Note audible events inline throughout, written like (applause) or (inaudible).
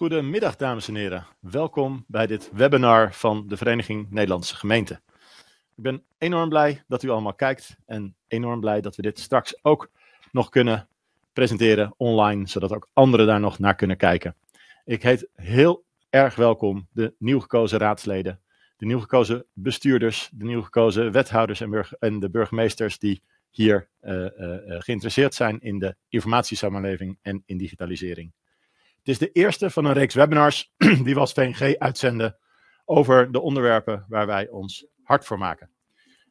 Goedemiddag, dames en heren. Welkom bij dit webinar van de Vereniging Nederlandse Gemeenten. Ik ben enorm blij dat u allemaal kijkt en enorm blij dat we dit straks ook nog kunnen presenteren online, zodat ook anderen daar nog naar kunnen kijken. Ik heet heel erg welkom de nieuw gekozen raadsleden, de nieuw gekozen bestuurders, de nieuw gekozen wethouders en, de burgemeesters die hier uh, uh, geïnteresseerd zijn in de informatiesamenleving en in digitalisering. Is de eerste van een reeks webinars (clears throat) die we als VNG uitzenden over de onderwerpen waar wij ons hard voor maken.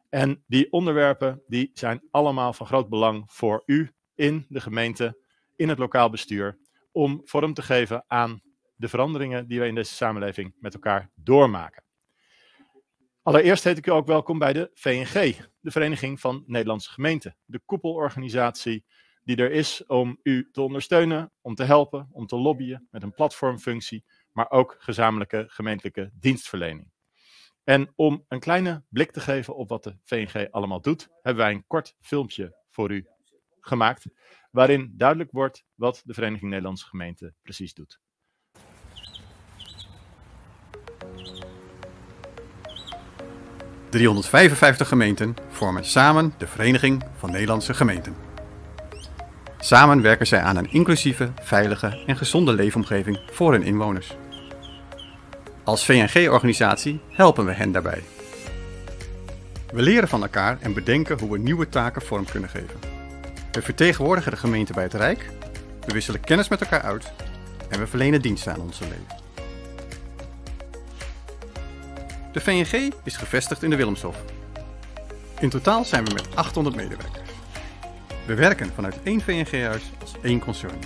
En die onderwerpen die zijn allemaal van groot belang voor u in de gemeente, in het lokaal bestuur, om vorm te geven aan de veranderingen die we in deze samenleving met elkaar doormaken. Allereerst heet ik u ook welkom bij de VNG, de Vereniging van Nederlandse Gemeenten, de koepelorganisatie die er is om u te ondersteunen, om te helpen, om te lobbyen met een platformfunctie, maar ook gezamenlijke gemeentelijke dienstverlening. En om een kleine blik te geven op wat de VNG allemaal doet, hebben wij een kort filmpje voor u gemaakt, waarin duidelijk wordt wat de Vereniging Nederlandse Gemeenten precies doet. ...355 gemeenten vormen samen de Vereniging van Nederlandse Gemeenten. Samen werken zij aan een inclusieve, veilige en gezonde leefomgeving voor hun inwoners. Als VNG-organisatie helpen we hen daarbij. We leren van elkaar en bedenken hoe we nieuwe taken vorm kunnen geven. We vertegenwoordigen de gemeente bij het Rijk, we wisselen kennis met elkaar uit en we verlenen diensten aan onze leden. De VNG is gevestigd in de Willemshof. In totaal zijn we met 800 medewerkers. We werken vanuit één VNG-huis als één concern.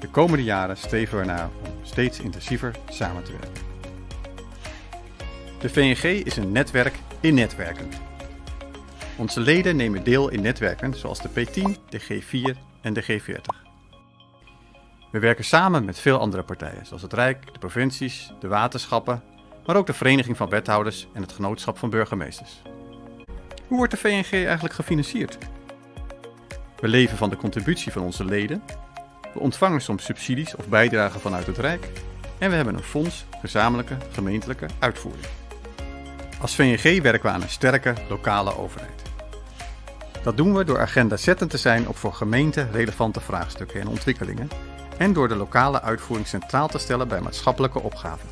De komende jaren streven we ernaar om steeds intensiever samen te werken. De VNG is een netwerk in netwerken. Onze leden nemen deel in netwerken zoals de P10, de G4 en de G40. We werken samen met veel andere partijen, zoals het Rijk, de provincies, de waterschappen, maar ook de Vereniging van Wethouders en het Genootschap van Burgemeesters. Hoe wordt de VNG eigenlijk gefinancierd? We leven van de contributie van onze leden. We ontvangen soms subsidies of bijdragen vanuit het Rijk. En we hebben een fonds gezamenlijke gemeentelijke uitvoering. Als VNG werken we aan een sterke lokale overheid. Dat doen we door agenda-zettend te zijn op voor gemeenten relevante vraagstukken en ontwikkelingen en door de lokale uitvoering centraal te stellen bij maatschappelijke opgaven.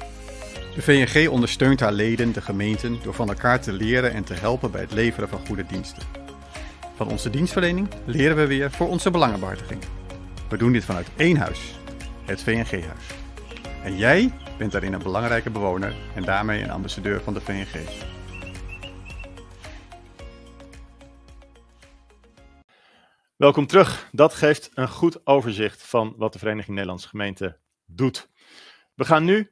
De VNG ondersteunt haar leden, de gemeenten, door van elkaar te leren en te helpen bij het leveren van goede diensten. Van onze dienstverlening leren we weer voor onze belangenbehartiging. We doen dit vanuit één huis, het VNG-huis. En jij bent daarin een belangrijke bewoner en daarmee een ambassadeur van de VNG. Welkom terug. Dat geeft een goed overzicht van wat de Vereniging Nederlandse Gemeenten doet. We gaan nu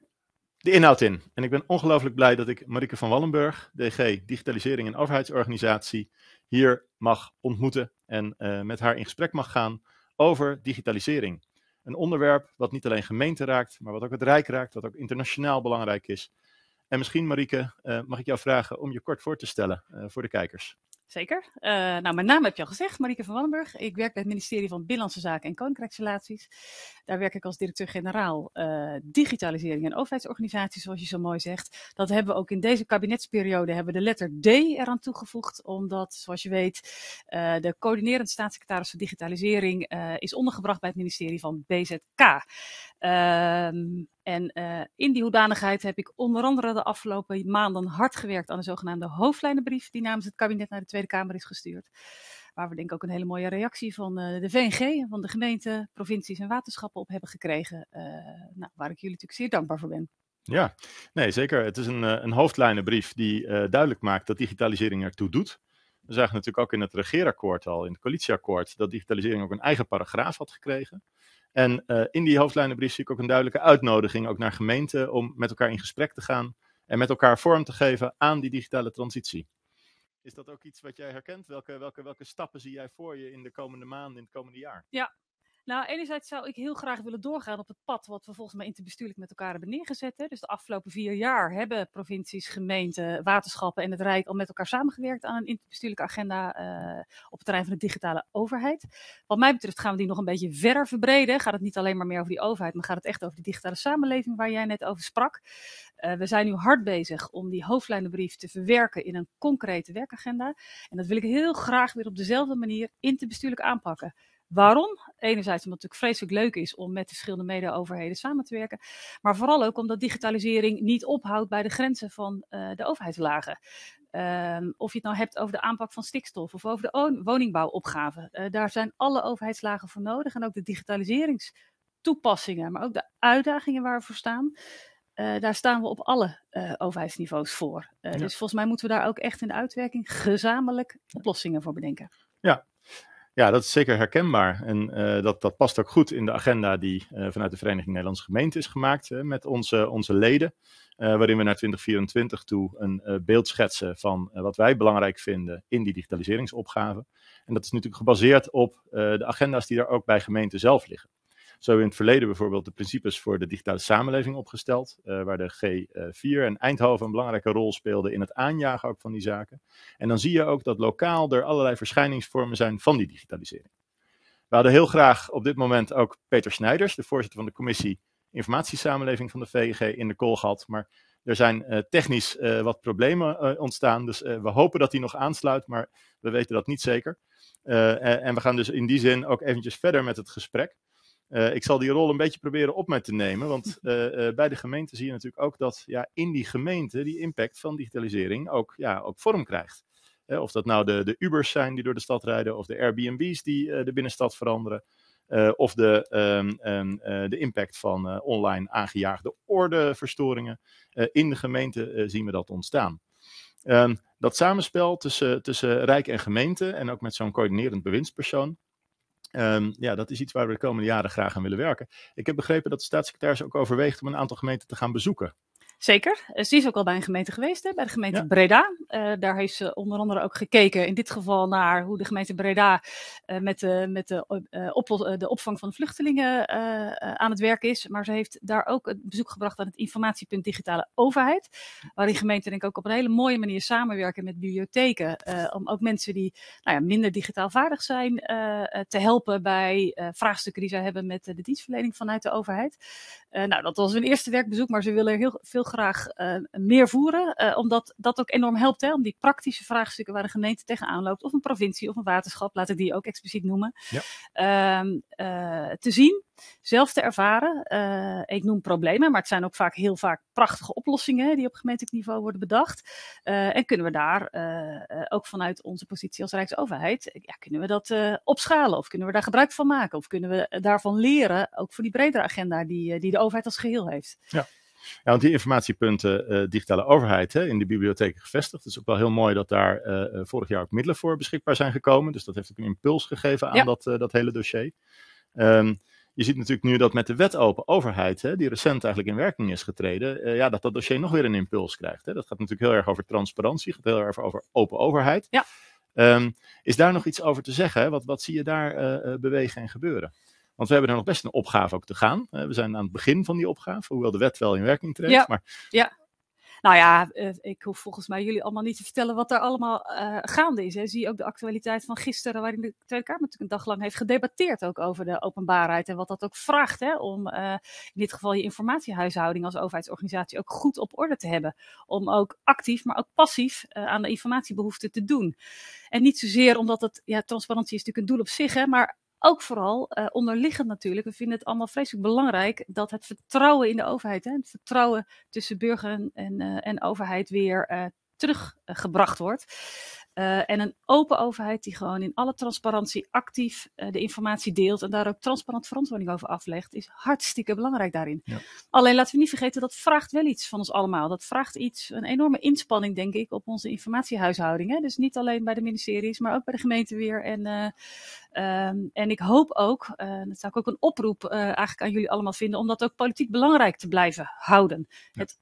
de inhoud in. En ik ben ongelooflijk blij dat ik Marike van Wallenburg, DG Digitalisering en Overheidsorganisatie, hier mag ontmoeten en uh, met haar in gesprek mag gaan over digitalisering. Een onderwerp wat niet alleen gemeenten raakt, maar wat ook het Rijk raakt, wat ook internationaal belangrijk is. En misschien, Marike, uh, mag ik jou vragen om je kort voor te stellen uh, voor de kijkers. Zeker. Uh, nou, mijn naam heb je al gezegd, Marieke van Wallenburg. Ik werk bij het ministerie van Binnenlandse Zaken en Koninkrijksrelaties. Daar werk ik als directeur-generaal uh, digitalisering en overheidsorganisaties, zoals je zo mooi zegt. Dat hebben we ook in deze kabinetsperiode hebben de letter D eraan toegevoegd, omdat, zoals je weet, uh, de coördinerend staatssecretaris voor digitalisering is ondergebracht bij het ministerie van BZK. Um, en uh, in die hoedanigheid heb ik onder andere de afgelopen maanden hard gewerkt aan de zogenaamde hoofdlijnenbrief die namens het kabinet naar de Tweede Kamer is gestuurd. Waar we denk ik ook een hele mooie reactie van uh, de VNG, van de gemeenten, provincies en waterschappen op hebben gekregen. Uh, nou, waar ik jullie natuurlijk zeer dankbaar voor ben. Ja, nee zeker. Het is een, een hoofdlijnenbrief die duidelijk maakt dat digitalisering ertoe doet. We zagen natuurlijk ook in het regeerakkoord al, in het coalitieakkoord, dat digitalisering ook een eigen paragraaf had gekregen. En uh, in die hoofdlijnenbrief zie ik ook een duidelijke uitnodiging ook naar gemeenten om met elkaar in gesprek te gaan en met elkaar vorm te geven aan die digitale transitie. Is dat ook iets wat jij herkent? Welke, welke, welke stappen zie jij voor je in de komende maanden, in het komende jaar? Ja, Nou, enerzijds zou ik heel graag willen doorgaan op het pad wat we volgens mij interbestuurlijk met elkaar hebben neergezet. Hè. Dus de afgelopen vier jaar hebben provincies, gemeenten, waterschappen en het Rijk al met elkaar samengewerkt aan een interbestuurlijke agenda uh, op het terrein van de digitale overheid. Wat mij betreft gaan we die nog een beetje verder verbreden. Gaat het niet alleen maar meer over die overheid, maar gaat het echt over de digitale samenleving waar jij net over sprak. Uh, we zijn nu hard bezig om die hoofdlijnenbrief te verwerken in een concrete werkagenda. En dat wil ik heel graag weer op dezelfde manier interbestuurlijk aanpakken. Waarom? Enerzijds omdat het natuurlijk vreselijk leuk is om met verschillende mede-overheden samen te werken. Maar vooral ook omdat digitalisering niet ophoudt bij de grenzen van uh, de overheidslagen. Um, of je het nou hebt over de aanpak van stikstof of over de woningbouwopgave. Uh, daar zijn alle overheidslagen voor nodig. En ook de digitaliseringstoepassingen, maar ook de uitdagingen waar we voor staan. Uh, daar staan we op alle uh, overheidsniveaus voor. Ja. Dus volgens mij moeten we daar ook echt in de uitwerking gezamenlijk oplossingen voor bedenken. Ja, ja, dat is zeker herkenbaar. En uh, dat, dat past ook goed in de agenda die uh, vanuit de Vereniging Nederlandse Gemeenten is gemaakt met onze, onze leden. waarin we naar 2024 toe een beeld schetsen van wat wij belangrijk vinden in die digitaliseringsopgave. En dat is natuurlijk gebaseerd op de agenda's die er ook bij gemeenten zelf liggen. Zo hebben we in het verleden bijvoorbeeld de principes voor de digitale samenleving opgesteld, uh, waar de G4 en Eindhoven een belangrijke rol speelden in het aanjagen ook van die zaken. En dan zie je ook dat lokaal er allerlei verschijningsvormen zijn van die digitalisering. We hadden heel graag op dit moment ook Peter Snijders, de voorzitter van de commissie Informatiesamenleving van de VEG, in de call gehad, maar er zijn uh, technisch wat problemen ontstaan, dus we hopen dat hij nog aansluit, maar we weten dat niet zeker. en we gaan dus in die zin ook eventjes verder met het gesprek. Uh, ik zal die rol een beetje proberen op mij te nemen, want uh, (laughs) uh, bij de gemeente zie je natuurlijk ook dat ja, in die gemeente die impact van digitalisering ook, ja, ook vorm krijgt. of dat nou de, de Ubers zijn die door de stad rijden, of de Airbnb's die de binnenstad veranderen, of de, um, um, de impact van online aangejaagde ordeverstoringen. in de gemeente zien we dat ontstaan. Um, dat samenspel tussen, tussen Rijk en gemeente en ook met zo'n coördinerend bewindspersoon, Um, ja, dat is iets waar we de komende jaren graag aan willen werken. Ik heb begrepen dat de staatssecretaris ook overweegt om een aantal gemeenten te gaan bezoeken. Zeker. Ze is ook al bij een gemeente geweest, hè, bij de gemeente ja. Breda. Uh, daar heeft ze onder andere ook gekeken, in dit geval naar hoe de gemeente Breda uh, met, de, met de, uh, op, de opvang van vluchtelingen aan het werk is. Maar ze heeft daar ook een bezoek gebracht aan het informatiepunt digitale overheid. Waarin gemeenten denk ik ook op een hele mooie manier samenwerken met bibliotheken. om ook mensen die nou ja, minder digitaal vaardig zijn te helpen bij vraagstukken die zij hebben met de dienstverlening vanuit de overheid. nou, dat was een eerste werkbezoek, maar ze willen heel veel graag uh, meer voeren, uh, omdat dat ook enorm helpt hè, om die praktische vraagstukken waar de gemeente tegenaan loopt, of een provincie of een waterschap, laat ik die ook expliciet noemen, ja. uh, te zien, zelf te ervaren. ik noem problemen, maar het zijn ook vaak heel vaak prachtige oplossingen die op gemeentelijk niveau worden bedacht. en kunnen we daar ook vanuit onze positie als Rijksoverheid, ja, kunnen we dat opschalen of kunnen we daar gebruik van maken of kunnen we daarvan leren, ook voor die bredere agenda die, die de overheid als geheel heeft. Ja. Ja, want die informatiepunten uh, digitale overheid hè, in de bibliotheken gevestigd. Het is ook wel heel mooi dat daar uh, vorig jaar ook middelen voor beschikbaar zijn gekomen. Dus dat heeft ook een impuls gegeven aan ja. dat, uh, dat hele dossier. Um, je ziet natuurlijk nu dat met de wet open overheid, hè, die recent eigenlijk in werking is getreden, ja, dat dat dossier nog weer een impuls krijgt. Hè. Dat gaat natuurlijk heel erg over transparantie, gaat heel erg over open overheid. Ja. Um, is daar nog iets over te zeggen? Wat, wat zie je daar bewegen en gebeuren? Want we hebben er nog best een opgave ook te gaan. Uh, we zijn aan het begin van die opgave, hoewel de wet wel in werking treedt. Ja, maar... ja. Nou ja, uh, ik hoef volgens mij jullie allemaal niet te vertellen wat er allemaal uh, gaande is. Hè. Zie ook de actualiteit van gisteren, waarin de Tweede Kamer natuurlijk een dag lang heeft gedebatteerd ook over de openbaarheid. En wat dat ook vraagt hè, om in dit geval je informatiehuishouding als overheidsorganisatie ook goed op orde te hebben. Om ook actief, maar ook passief aan de informatiebehoeften te doen. En niet zozeer omdat het, ja, transparantie is natuurlijk een doel op zich, hè, maar ook vooral uh, onderliggend natuurlijk. We vinden het allemaal vreselijk belangrijk dat het vertrouwen in de overheid, hè, het vertrouwen tussen burger en, en overheid weer uh, teruggebracht wordt. Uh, en een open overheid die gewoon in alle transparantie actief uh, de informatie deelt en daar ook transparant verantwoording over aflegt, is hartstikke belangrijk daarin. Ja. Alleen laten we niet vergeten, dat vraagt wel iets van ons allemaal. Dat vraagt iets, een enorme inspanning, denk ik, op onze informatiehuishouding. Hè? Dus niet alleen bij de ministeries, maar ook bij de gemeente weer. En, uh, um, en ik hoop ook, dat zou ik ook een oproep eigenlijk aan jullie allemaal vinden, om dat ook politiek belangrijk te blijven houden. Ja. Het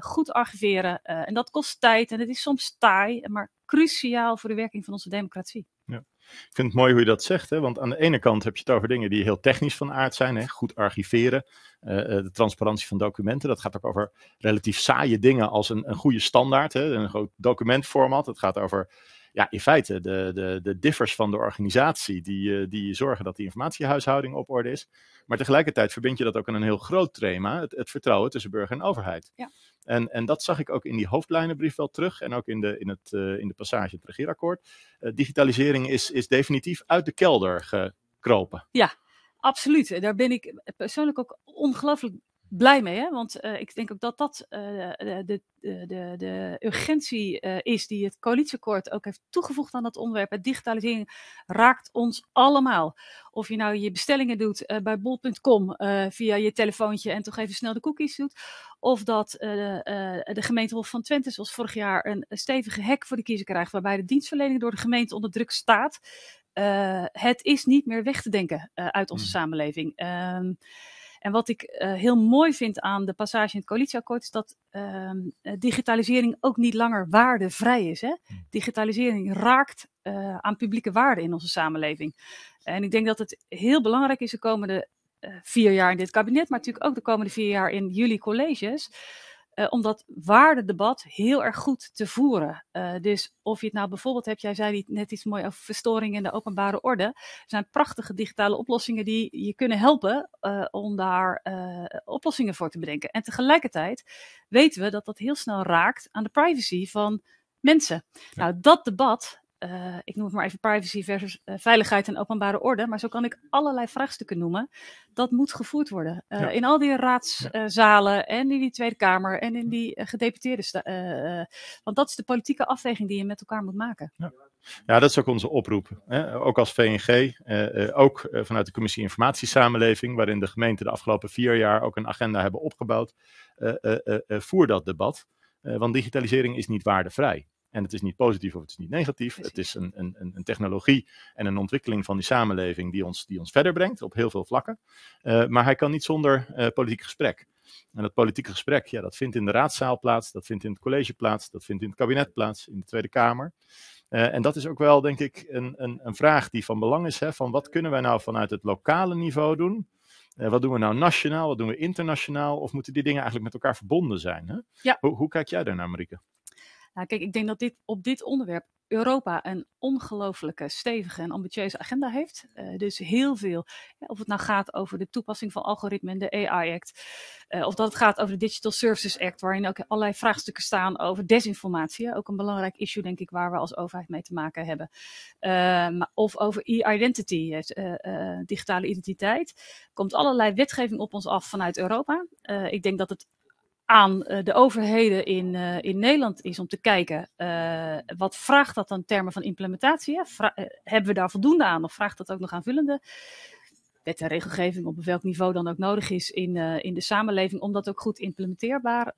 goed archiveren. Uh, en dat kost tijd en het is soms taai, maar cruciaal voor de werking van onze democratie. Ja. Ik vind het mooi hoe je dat zegt, hè? want aan de ene kant heb je het over dingen die heel technisch van aard zijn. Hè? Goed archiveren, de transparantie van documenten. Dat gaat ook over relatief saaie dingen als een, een goede standaard, hè? een goed documentformat. Het gaat over ja, in feite de, de, de differs van de organisatie die, die zorgen dat die informatiehuishouding op orde is. Maar tegelijkertijd verbind je dat ook aan een heel groot thema, het, het vertrouwen tussen burger en overheid. Ja. En, en dat zag ik ook in die hoofdlijnenbrief wel terug en ook in de, in het, uh, in de passage het regeerakkoord. Uh, digitalisering is, is definitief uit de kelder gekropen. Ja, absoluut. Daar ben ik persoonlijk ook ongelooflijk blij mee. Hè? Want uh, ik denk ook dat dat uh, de, de, de, de urgentie uh, is die het coalitieakkoord ook heeft toegevoegd aan dat onderwerp. Het digitalisering raakt ons allemaal. Of je nou je bestellingen doet bij bol.com via je telefoontje en toch even snel de cookies doet. Of dat de gemeentehof van Twente, zoals vorig jaar, een stevige hek voor de kiezer krijgt. Waarbij de dienstverlening door de gemeente onder druk staat. het is niet meer weg te denken uit onze mm. samenleving. Ehm, en wat ik uh, heel mooi vind aan de passage in het coalitieakkoord is dat uh, digitalisering ook niet langer waardevrij is. Hè? Hmm. Digitalisering raakt uh, aan publieke waarden in onze samenleving. En ik denk dat het heel belangrijk is de komende vier jaar in dit kabinet, maar natuurlijk ook de komende vier jaar in jullie colleges uh, om dat waardedebat heel erg goed te voeren. Uh, dus of je het nou bijvoorbeeld hebt, jij zei net iets mooi over verstoring in de openbare orde. Er zijn prachtige digitale oplossingen die je kunnen helpen uh, om daar oplossingen voor te bedenken. En tegelijkertijd weten we dat dat heel snel raakt aan de privacy van mensen. Ja. Nou, dat debat uh, ik noem het maar even privacy versus uh, veiligheid en openbare orde, maar zo kan ik allerlei vraagstukken noemen. Dat moet gevoerd worden. Uh, ja. In al die raadszalen en in die Tweede Kamer en in die gedeputeerde. want dat is de politieke afweging die je met elkaar moet maken. Ja. Ja, dat is ook onze oproep. Hè? Ook als VNG, eh, ook vanuit de Commissie Informatiesamenleving, waarin de gemeenten de afgelopen vier jaar ook een agenda hebben opgebouwd. voer dat debat. want digitalisering is niet waardevrij. En het is niet positief of het is niet negatief. Precies. Het is een, een, een, technologie en een ontwikkeling van die samenleving die ons, die ons verder brengt op heel veel vlakken. Uh, maar hij kan niet zonder uh, politiek gesprek. En dat politieke gesprek, ja, dat vindt in de raadzaal plaats, dat vindt in het college plaats, dat vindt in het kabinet plaats, in de Tweede Kamer. Uh, en dat is ook wel, denk ik, een, een, een vraag die van belang is. Hè, van wat kunnen wij nou vanuit het lokale niveau doen? wat doen we nou nationaal, wat doen we internationaal? Of moeten die dingen eigenlijk met elkaar verbonden zijn? Hè? Ja. Hoe, hoe kijk jij daarnaar, Marieke? Nou, kijk, ik denk dat dit, op dit onderwerp Europa een ongelooflijke stevige en ambitieuze agenda heeft. Uh, dus heel veel, of het nou gaat over de toepassing van algoritmen, de AI-act, uh, of dat het gaat over de Digital Services Act, waarin ook allerlei vraagstukken staan over desinformatie. Ook een belangrijk issue, denk ik, waar we als overheid mee te maken hebben. Uh, of over e-identity, digitale identiteit. Komt allerlei wetgeving op ons af vanuit Europa. ik denk dat het aan uh, de overheden in, uh, in Nederland is om te kijken uh, wat vraagt dat dan termen van implementatie? Vra hebben we daar voldoende aan of vraagt dat ook nog aanvullende wet en regelgeving op welk niveau dan ook nodig is in, in de samenleving om dat ook goed implementeerbaar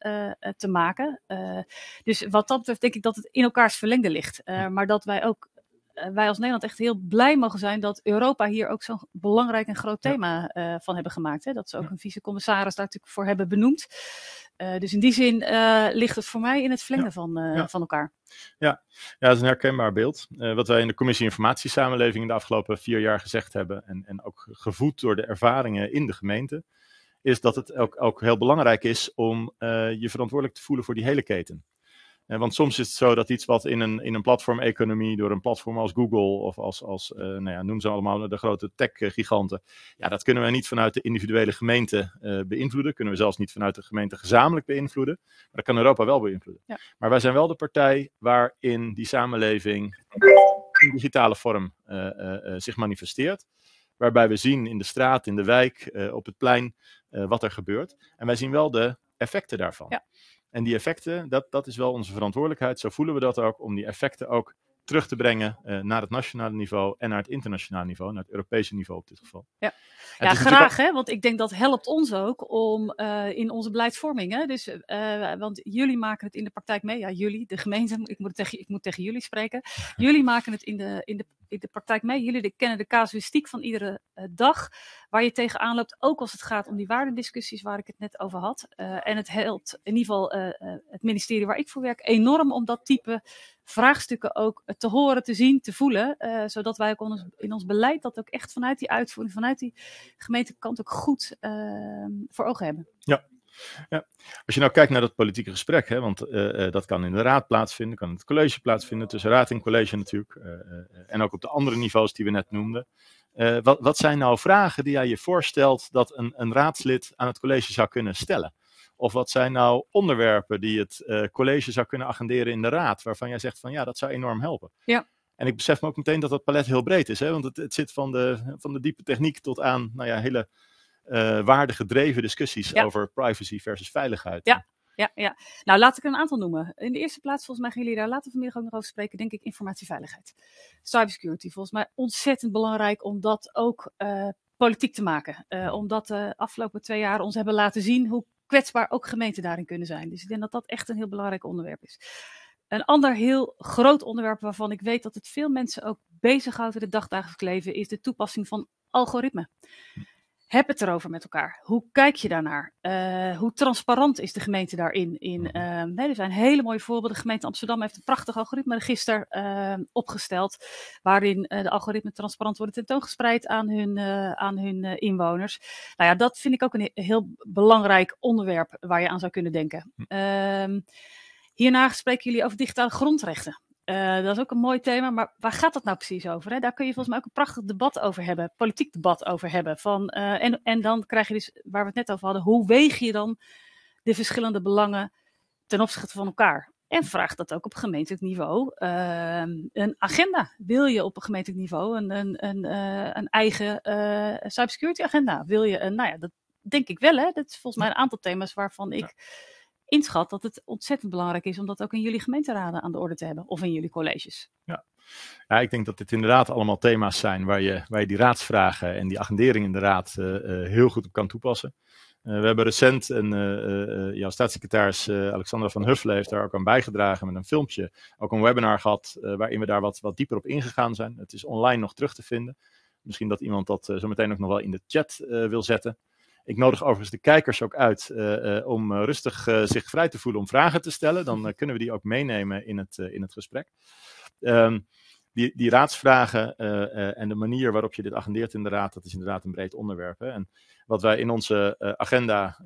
te maken? dus wat dat betreft denk ik dat het in elkaars verlengde ligt. maar dat wij ook wij als Nederland echt heel blij mogen zijn dat Europa hier ook zo'n belangrijk en groot thema van hebben gemaakt. Hè? Dat ze ook een vice-commissaris daar natuurlijk voor hebben benoemd. Uh, dus in die zin uh, ligt het voor mij in het verlengen ja. van, ja. van elkaar. Ja. ja, dat is een herkenbaar beeld. wat wij in de Commissie Informatiesamenleving de afgelopen vier jaar gezegd hebben, en, en ook gevoed door de ervaringen in de gemeente, is dat het ook, ook heel belangrijk is om je verantwoordelijk te voelen voor die hele keten. Want soms is het zo dat iets wat in een, in een platformeconomie door een platform als Google of als, als uh, nou ja, noem ze allemaal de grote tech-giganten, ja, dat kunnen we niet vanuit de individuele gemeente uh, beïnvloeden. Kunnen we zelfs niet vanuit de gemeente gezamenlijk beïnvloeden. Maar dat kan Europa wel beïnvloeden. Ja. Maar wij zijn wel de partij waarin die samenleving in digitale vorm zich manifesteert. Waarbij we zien in de straat, in de wijk, op het plein wat er gebeurt. En wij zien wel de effecten daarvan. Ja. En die effecten, dat, dat is wel onze verantwoordelijkheid. Zo voelen we dat ook, om die effecten ook terug te brengen uh, naar het nationale niveau en naar het internationale niveau, naar het Europese niveau op dit geval. Ja, ja graag, hè, want ik denk dat helpt ons ook om uh, in onze beleidsvorming. Hè, dus, uh, want jullie maken het in de praktijk mee. Ja, jullie, de gemeente, ik moet tegen, ik moet tegen jullie spreken. (laughs) jullie maken het in de, in de, in de praktijk mee. Jullie de, kennen de casuïstiek van iedere dag waar je tegenaan loopt, ook als het gaat om die waardediscussies waar ik het net over had. en het helpt in ieder geval het ministerie waar ik voor werk enorm om dat type vraagstukken ook te horen, te zien, te voelen. zodat wij ook in ons beleid dat ook echt vanuit die uitvoering, vanuit die gemeentekant ook goed voor ogen hebben. Ja, ja. Als je nou kijkt naar dat politieke gesprek, hè, want dat kan in de raad plaatsvinden, kan het college plaatsvinden, tussen raad en college natuurlijk, en ook op de andere niveaus die we net noemden. Wat, wat zijn nou vragen die jij je voorstelt dat een, een raadslid aan het college zou kunnen stellen? Of wat zijn nou onderwerpen die het college zou kunnen agenderen in de raad, waarvan jij zegt van ja, dat zou enorm helpen? Ja. En ik besef me ook meteen dat dat palet heel breed is, hè? want het, het zit van de, van de diepe techniek tot aan nou ja, hele uh, waardegedreven discussies over privacy versus veiligheid. Ja. Ja, ja, nou laat ik er een aantal noemen. In de eerste plaats, volgens mij gaan jullie daar later vanmiddag ook nog over spreken, denk ik, informatieveiligheid. Cybersecurity, volgens mij ontzettend belangrijk om dat ook uh, politiek te maken. Uh, omdat de afgelopen twee jaar ons hebben laten zien hoe kwetsbaar ook gemeenten daarin kunnen zijn. Dus ik denk dat dat echt een heel belangrijk onderwerp is. Een ander heel groot onderwerp waarvan ik weet dat het veel mensen ook bezighoudt in het dagdagelijks leven, is de toepassing van algoritme. Heb het erover met elkaar. Hoe kijk je daarnaar? Uh, hoe transparant is de gemeente daarin? In, uh, er zijn hele mooie voorbeelden. De gemeente Amsterdam heeft een prachtig algoritme-register uh, opgesteld. Waarin de algoritmen transparant worden tentoongespreid aan hun, aan hun inwoners. Nou ja, dat vind ik ook een heel belangrijk onderwerp waar je aan zou kunnen denken. Hm. Ehm, hierna spreken jullie over digitale grondrechten. Uh, dat is ook een mooi thema, maar waar gaat dat nou precies over? Hè? Daar kun je volgens mij ook een prachtig debat over hebben, politiek debat over hebben. Van, uh, en, en dan krijg je dus, waar we het net over hadden, hoe weeg je dan de verschillende belangen ten opzichte van elkaar? En vraag dat ook op gemeentelijk niveau. Uh, een agenda. Wil je op een gemeentelijk niveau een, een, een, een eigen cybersecurity agenda? Wil je een, nou ja, dat denk ik wel hè. Dat is volgens mij een aantal thema's waarvan ik... inschat dat het ontzettend belangrijk is om dat ook in jullie gemeenteraden aan de orde te hebben of in jullie colleges. Ja. Ja, ik denk dat dit inderdaad allemaal thema's zijn waar je, waar je die raadsvragen en die agendering in de raad uh, uh, heel goed op kan toepassen. Uh, we hebben recent, en jouw staatssecretaris Alexandra van Huffelen heeft daar ook aan bijgedragen met een filmpje, ook een webinar gehad waarin we daar wat, wat dieper op ingegaan zijn. Het is online nog terug te vinden. Misschien dat iemand dat zo meteen ook nog wel in de chat wil zetten. Ik nodig overigens de kijkers ook uit uh, uh, om uh, rustig zich vrij te voelen om vragen te stellen. Dan kunnen we die ook meenemen in het, in het gesprek. Um, die, die raadsvragen en de manier waarop je dit agendeert in de raad, dat is inderdaad een breed onderwerp. Hè? En wat wij in onze agenda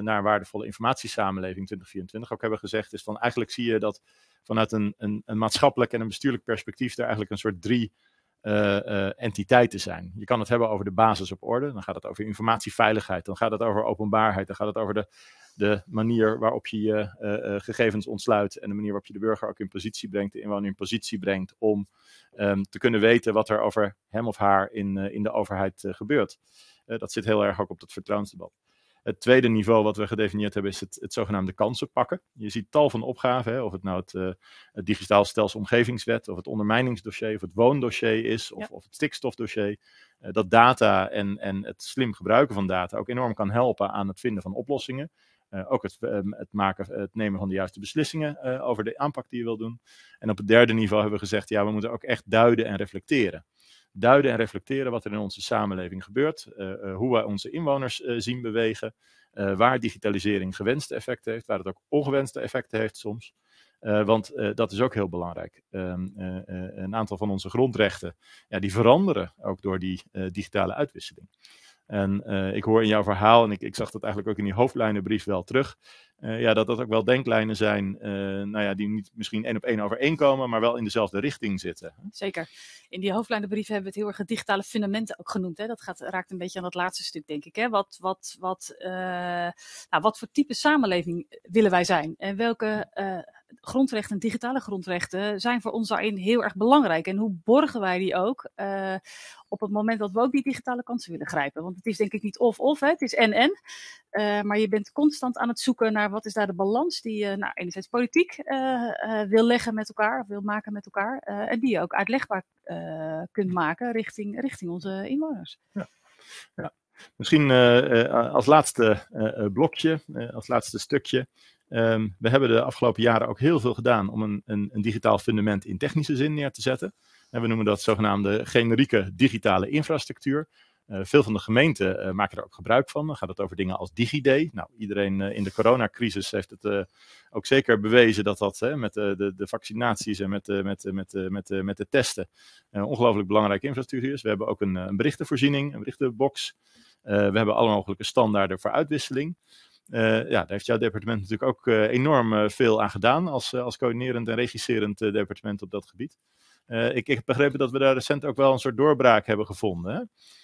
naar waardevolle informatiesamenleving 2024 ook hebben gezegd, is van eigenlijk zie je dat vanuit een, een, een maatschappelijk en een bestuurlijk perspectief er eigenlijk een soort drie uh, uh, entiteiten zijn. Je kan het hebben over de basis op orde, dan gaat het over informatieveiligheid, dan gaat het over openbaarheid, dan gaat het over de, de manier waarop je je uh, gegevens ontsluit en de manier waarop je de burger ook in positie brengt, de inwoner in positie brengt om um, te kunnen weten wat er over hem of haar in, in de overheid gebeurt. dat zit heel erg ook op dat vertrouwensdebat. Het tweede niveau wat we gedefinieerd hebben is het, het zogenaamde kansen pakken. Je ziet tal van opgaven, hè, of het nou het, uh, het digitaal stelsel omgevingswet, of het ondermijningsdossier, of het woondossier is, of, ja. of het stikstofdossier. Uh, dat data en, en het slim gebruiken van data ook enorm kan helpen aan het vinden van oplossingen. Uh, ook het, um, het, maken, het nemen van de juiste beslissingen over de aanpak die je wil doen. En op het derde niveau hebben we gezegd, ja, we moeten ook echt duiden en reflecteren duiden en reflecteren wat er in onze samenleving gebeurt, uh, uh, hoe wij onze inwoners uh, zien bewegen, waar digitalisering gewenste effecten heeft, waar het ook ongewenste effecten heeft soms. want dat is ook heel belangrijk. Um, een aantal van onze grondrechten, ja, die veranderen ook door die digitale uitwisseling. En ik hoor in jouw verhaal, en ik, ik, zag dat eigenlijk ook in die hoofdlijnenbrief wel terug, uh, ja, dat dat ook wel denklijnen zijn, uh, nou ja, die niet misschien één op één overeenkomen, maar wel in dezelfde richting zitten. Zeker. In die hoofdlijnenbrief hebben we het heel erg digitale fundamenten ook genoemd. Hè? Dat gaat, raakt een beetje aan dat laatste stuk, denk ik. Hè? Wat, wat, wat, nou, wat voor type samenleving willen wij zijn? En welke grondrechten, digitale grondrechten, zijn voor ons daarin heel erg belangrijk. En hoe borgen wij die ook uh, op het moment dat we ook die digitale kansen willen grijpen? Want het is denk ik niet of-of, het is en-en. Uh, maar je bent constant aan het zoeken naar wat is daar de balans die je nou, enerzijds politiek uh, wil leggen met elkaar, of wil maken met elkaar. en die je ook uitlegbaar kunt maken richting, richting onze inwoners. Ja. ja. Misschien als laatste blokje, als laatste stukje. Um, we hebben de afgelopen jaren ook heel veel gedaan om een, een, een, digitaal fundament in technische zin neer te zetten. En we noemen dat zogenaamde generieke digitale infrastructuur. veel van de gemeenten maken er ook gebruik van. Dan gaat het over dingen als DigiD. Nou, iedereen in de coronacrisis heeft het ook zeker bewezen dat dat met de, de, vaccinaties en met, met, met, met, met de testen ongelooflijk belangrijke infrastructuur is. We hebben ook een, een berichtenvoorziening, een berichtenbox. we hebben alle mogelijke standaarden voor uitwisseling. Ja, daar heeft jouw departement natuurlijk ook enorm veel aan gedaan als, als coördinerend en regisserend departement op dat gebied. Ik, ik heb begrepen dat we daar recent ook wel een soort doorbraak hebben gevonden. Hè?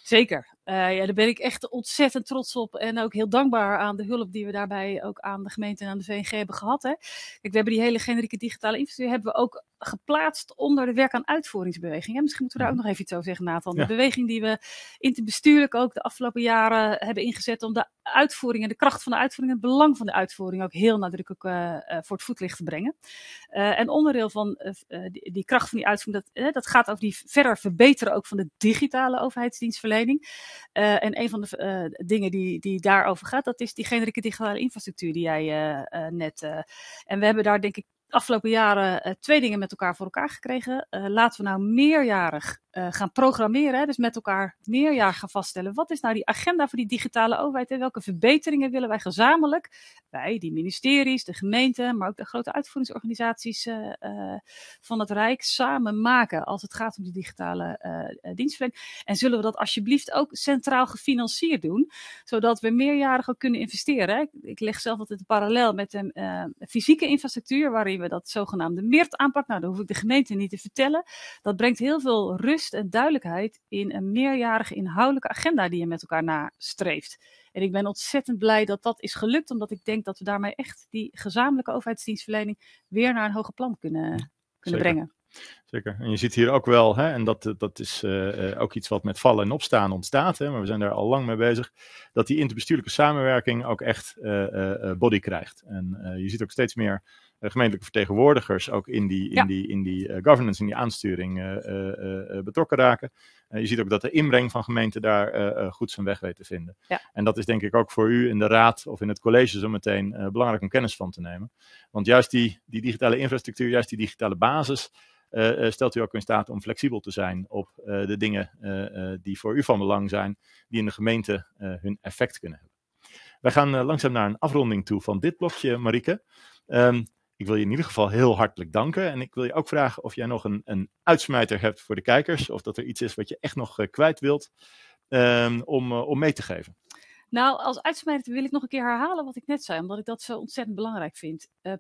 Zeker. Uh, ja, daar ben ik echt ontzettend trots op. En ook heel dankbaar aan de hulp die we daarbij ook aan de gemeente en aan de VNG hebben gehad. Hè. Kijk, we hebben die hele generieke digitale infrastructuur hebben we ook geplaatst onder de werk- aan uitvoeringsbeweging. Hè. Misschien moeten we daar ook nog even iets over zeggen, Nathan. De beweging die we interbestuurlijk ook de afgelopen jaren hebben ingezet om de uitvoering en de kracht van de uitvoering en het belang van de uitvoering ook heel nadrukkelijk uh, voor het voetlicht te brengen. en onderdeel van die, die, kracht van die uitvoering, dat, dat gaat over die verder verbeteren ook van de digitale overheidsdienstverlening. Uh, en een van de uh, dingen die, die daarover gaat, dat is die generieke digitale infrastructuur die jij uh, net. en we hebben daar denk ik afgelopen jaren twee dingen met elkaar voor elkaar gekregen. laten we nou meerjarig uh, gaan programmeren. Dus met elkaar meerjaar gaan vaststellen. Wat is nou die agenda voor die digitale overheid? En welke verbeteringen willen wij gezamenlijk, wij, die ministeries, de gemeenten, maar ook de grote uitvoeringsorganisaties van het Rijk, samen maken als het gaat om die digitale dienstverlening? En zullen we dat alsjeblieft ook centraal gefinancierd doen, zodat we meerjarig ook kunnen investeren? Ik leg zelf altijd een parallel met de fysieke infrastructuur, waarin we dat zogenaamde MEERT aanpakken. Nou, dat hoef ik de gemeente niet te vertellen. Dat brengt heel veel rust en duidelijkheid in een meerjarige inhoudelijke agenda die je met elkaar nastreeft. En ik ben ontzettend blij dat dat is gelukt, omdat ik denk dat we daarmee echt die gezamenlijke overheidsdienstverlening weer naar een hoger plan kunnen, kunnen brengen. Zeker. En je ziet hier ook wel, hè, en dat, dat is uh, ook iets wat met vallen en opstaan ontstaat, hè, maar we zijn daar al lang mee bezig, dat die interbestuurlijke samenwerking ook echt uh, body krijgt. En je ziet ook steeds meer gemeentelijke vertegenwoordigers ook in die, in die, in die governance, in die aansturing betrokken raken. je ziet ook dat de inbreng van gemeenten daar goed zijn weg weet te vinden. Ja. En dat is denk ik ook voor u in de raad of in het college zo meteen belangrijk om kennis van te nemen. Want juist die, die digitale infrastructuur, juist die digitale basis, uh, stelt u ook in staat om flexibel te zijn op uh, de dingen uh, die voor u van belang zijn, die in de gemeente hun effect kunnen hebben. Wij gaan langzaam naar een afronding toe van dit blokje, Marike. Um, ik wil je in ieder geval heel hartelijk danken. En ik wil je ook vragen of jij nog een, een uitsmijter hebt voor de kijkers. Of dat er iets is wat je echt nog kwijt wilt um, om, om mee te geven. Nou, als uitsmijter wil ik nog een keer herhalen wat ik net zei, omdat ik dat zo ontzettend belangrijk vind. Uh,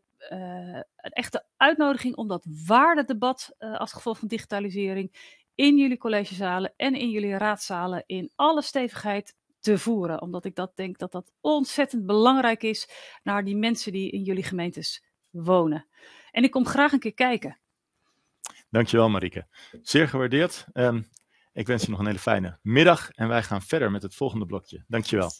een echte uitnodiging om dat waardedebat uh, als gevolg van digitalisering in jullie collegezalen en in jullie raadzalen in alle stevigheid te voeren. Omdat ik dat denk dat dat ontzettend belangrijk is naar die mensen die in jullie gemeentes wonen. En ik kom graag een keer kijken. Dankjewel Marike. Zeer gewaardeerd. Um, ik wens je nog een hele fijne middag en wij gaan verder met het volgende blokje. Dankjewel.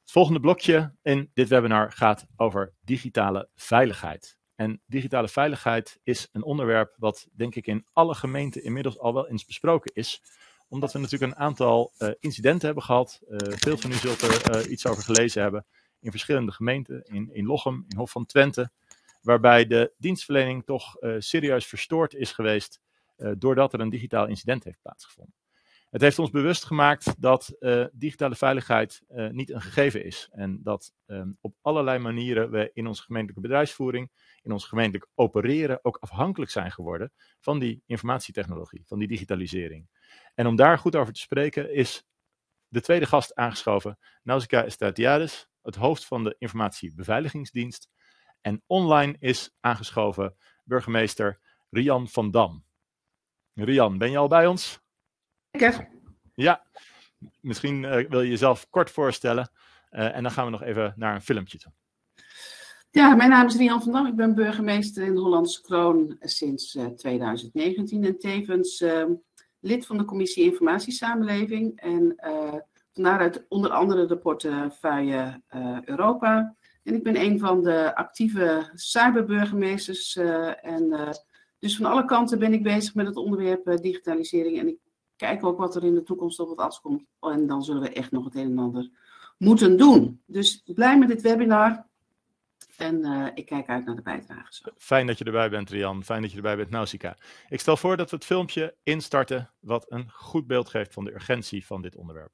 Het volgende blokje in dit webinar gaat over digitale veiligheid. En digitale veiligheid is een onderwerp wat denk ik in alle gemeenten inmiddels al wel eens besproken is. Omdat we natuurlijk een aantal uh, incidenten hebben gehad. Uh, veel van u zult er uh, iets over gelezen hebben. In verschillende gemeenten, in, in Lochem, in Hof van Twente. Waarbij de dienstverlening toch serieus verstoord is geweest uh, doordat er een digitaal incident heeft plaatsgevonden. Het heeft ons bewust gemaakt dat uh, digitale veiligheid uh, niet een gegeven is. En dat um, op allerlei manieren we in onze gemeentelijke bedrijfsvoering, in ons gemeentelijk opereren, ook afhankelijk zijn geworden van die informatietechnologie, van die digitalisering. En om daar goed over te spreken is de tweede gast aangeschoven, Nausicaa Estatiades, het hoofd van de informatiebeveiligingsdienst. En online is aangeschoven burgemeester Rian van Dam. Rian, ben je al bij ons? Zeker. Ja, misschien uh, wil je jezelf kort voorstellen uh, en dan gaan we nog even naar een filmpje toe. Ja, mijn naam is Rian van Dam. Ik ben burgemeester in de Hollandse Kroon sinds uh, eh, 2019 en tevens ehm, lid van de Commissie Informatiesamenleving. En vandaaruit onder andere de portefeuille Europa. En ik ben een van de actieve cyberburgemeesters en dus van alle kanten ben ik bezig met het onderwerp uh, digitalisering. En ik kijk ook wat er in de toekomst op het as komt. En dan zullen we echt nog het een en ander moeten doen. Dus blij met dit webinar. En ik kijk uit naar de bijdrage. Fijn dat je erbij bent, Rian. Fijn dat je erbij bent, Nausicaa. Ik stel voor dat we het filmpje instarten wat een goed beeld geeft van de urgentie van dit onderwerp.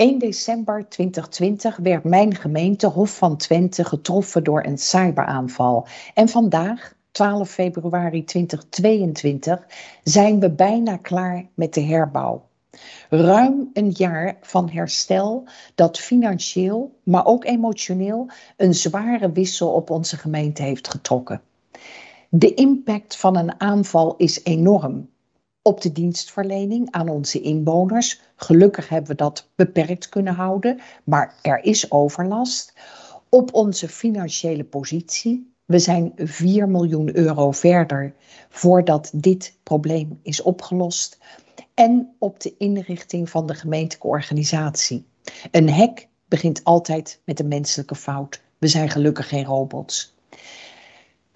1 december 2020 werd mijn gemeente Hof van Twente getroffen door een cyberaanval. En vandaag, 12 februari 2022, zijn we bijna klaar met de herbouw. Ruim een jaar van herstel dat financieel, maar ook emotioneel een zware wissel op onze gemeente heeft getrokken. De impact van een aanval is enorm op de dienstverlening aan onze inwoners. Gelukkig hebben we dat beperkt kunnen houden, maar er is overlast. Op onze financiële positie. We zijn 4 miljoen euro verder voordat dit probleem is opgelost. En op de inrichting van de gemeentelijke organisatie. Een hek begint altijd met een menselijke fout. We zijn gelukkig geen robots.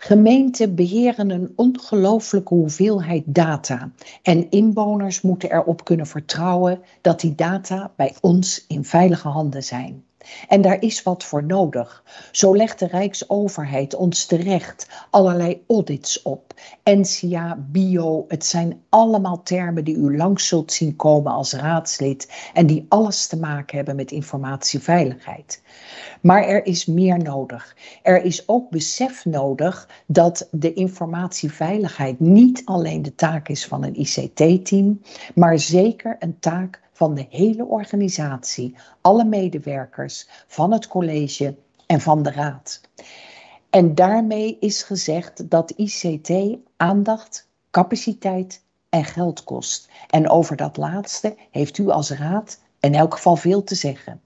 Gemeenten beheren een ongelooflijke hoeveelheid data en inwoners moeten erop kunnen vertrouwen dat die data bij ons in veilige handen zijn. En daar is wat voor nodig. Zo legt de Rijksoverheid ons terecht allerlei audits op. NCA, bio, het zijn allemaal termen die u langs zult zien komen als raadslid en die alles te maken hebben met informatieveiligheid. Maar er is meer nodig. Er is ook besef nodig dat de informatieveiligheid niet alleen de taak is van een ICT-team, maar zeker een taak van de hele organisatie, alle medewerkers van het college en van de raad. En daarmee is gezegd dat ICT aandacht, capaciteit en geld kost. En over dat laatste heeft u als raad in elk geval veel te zeggen.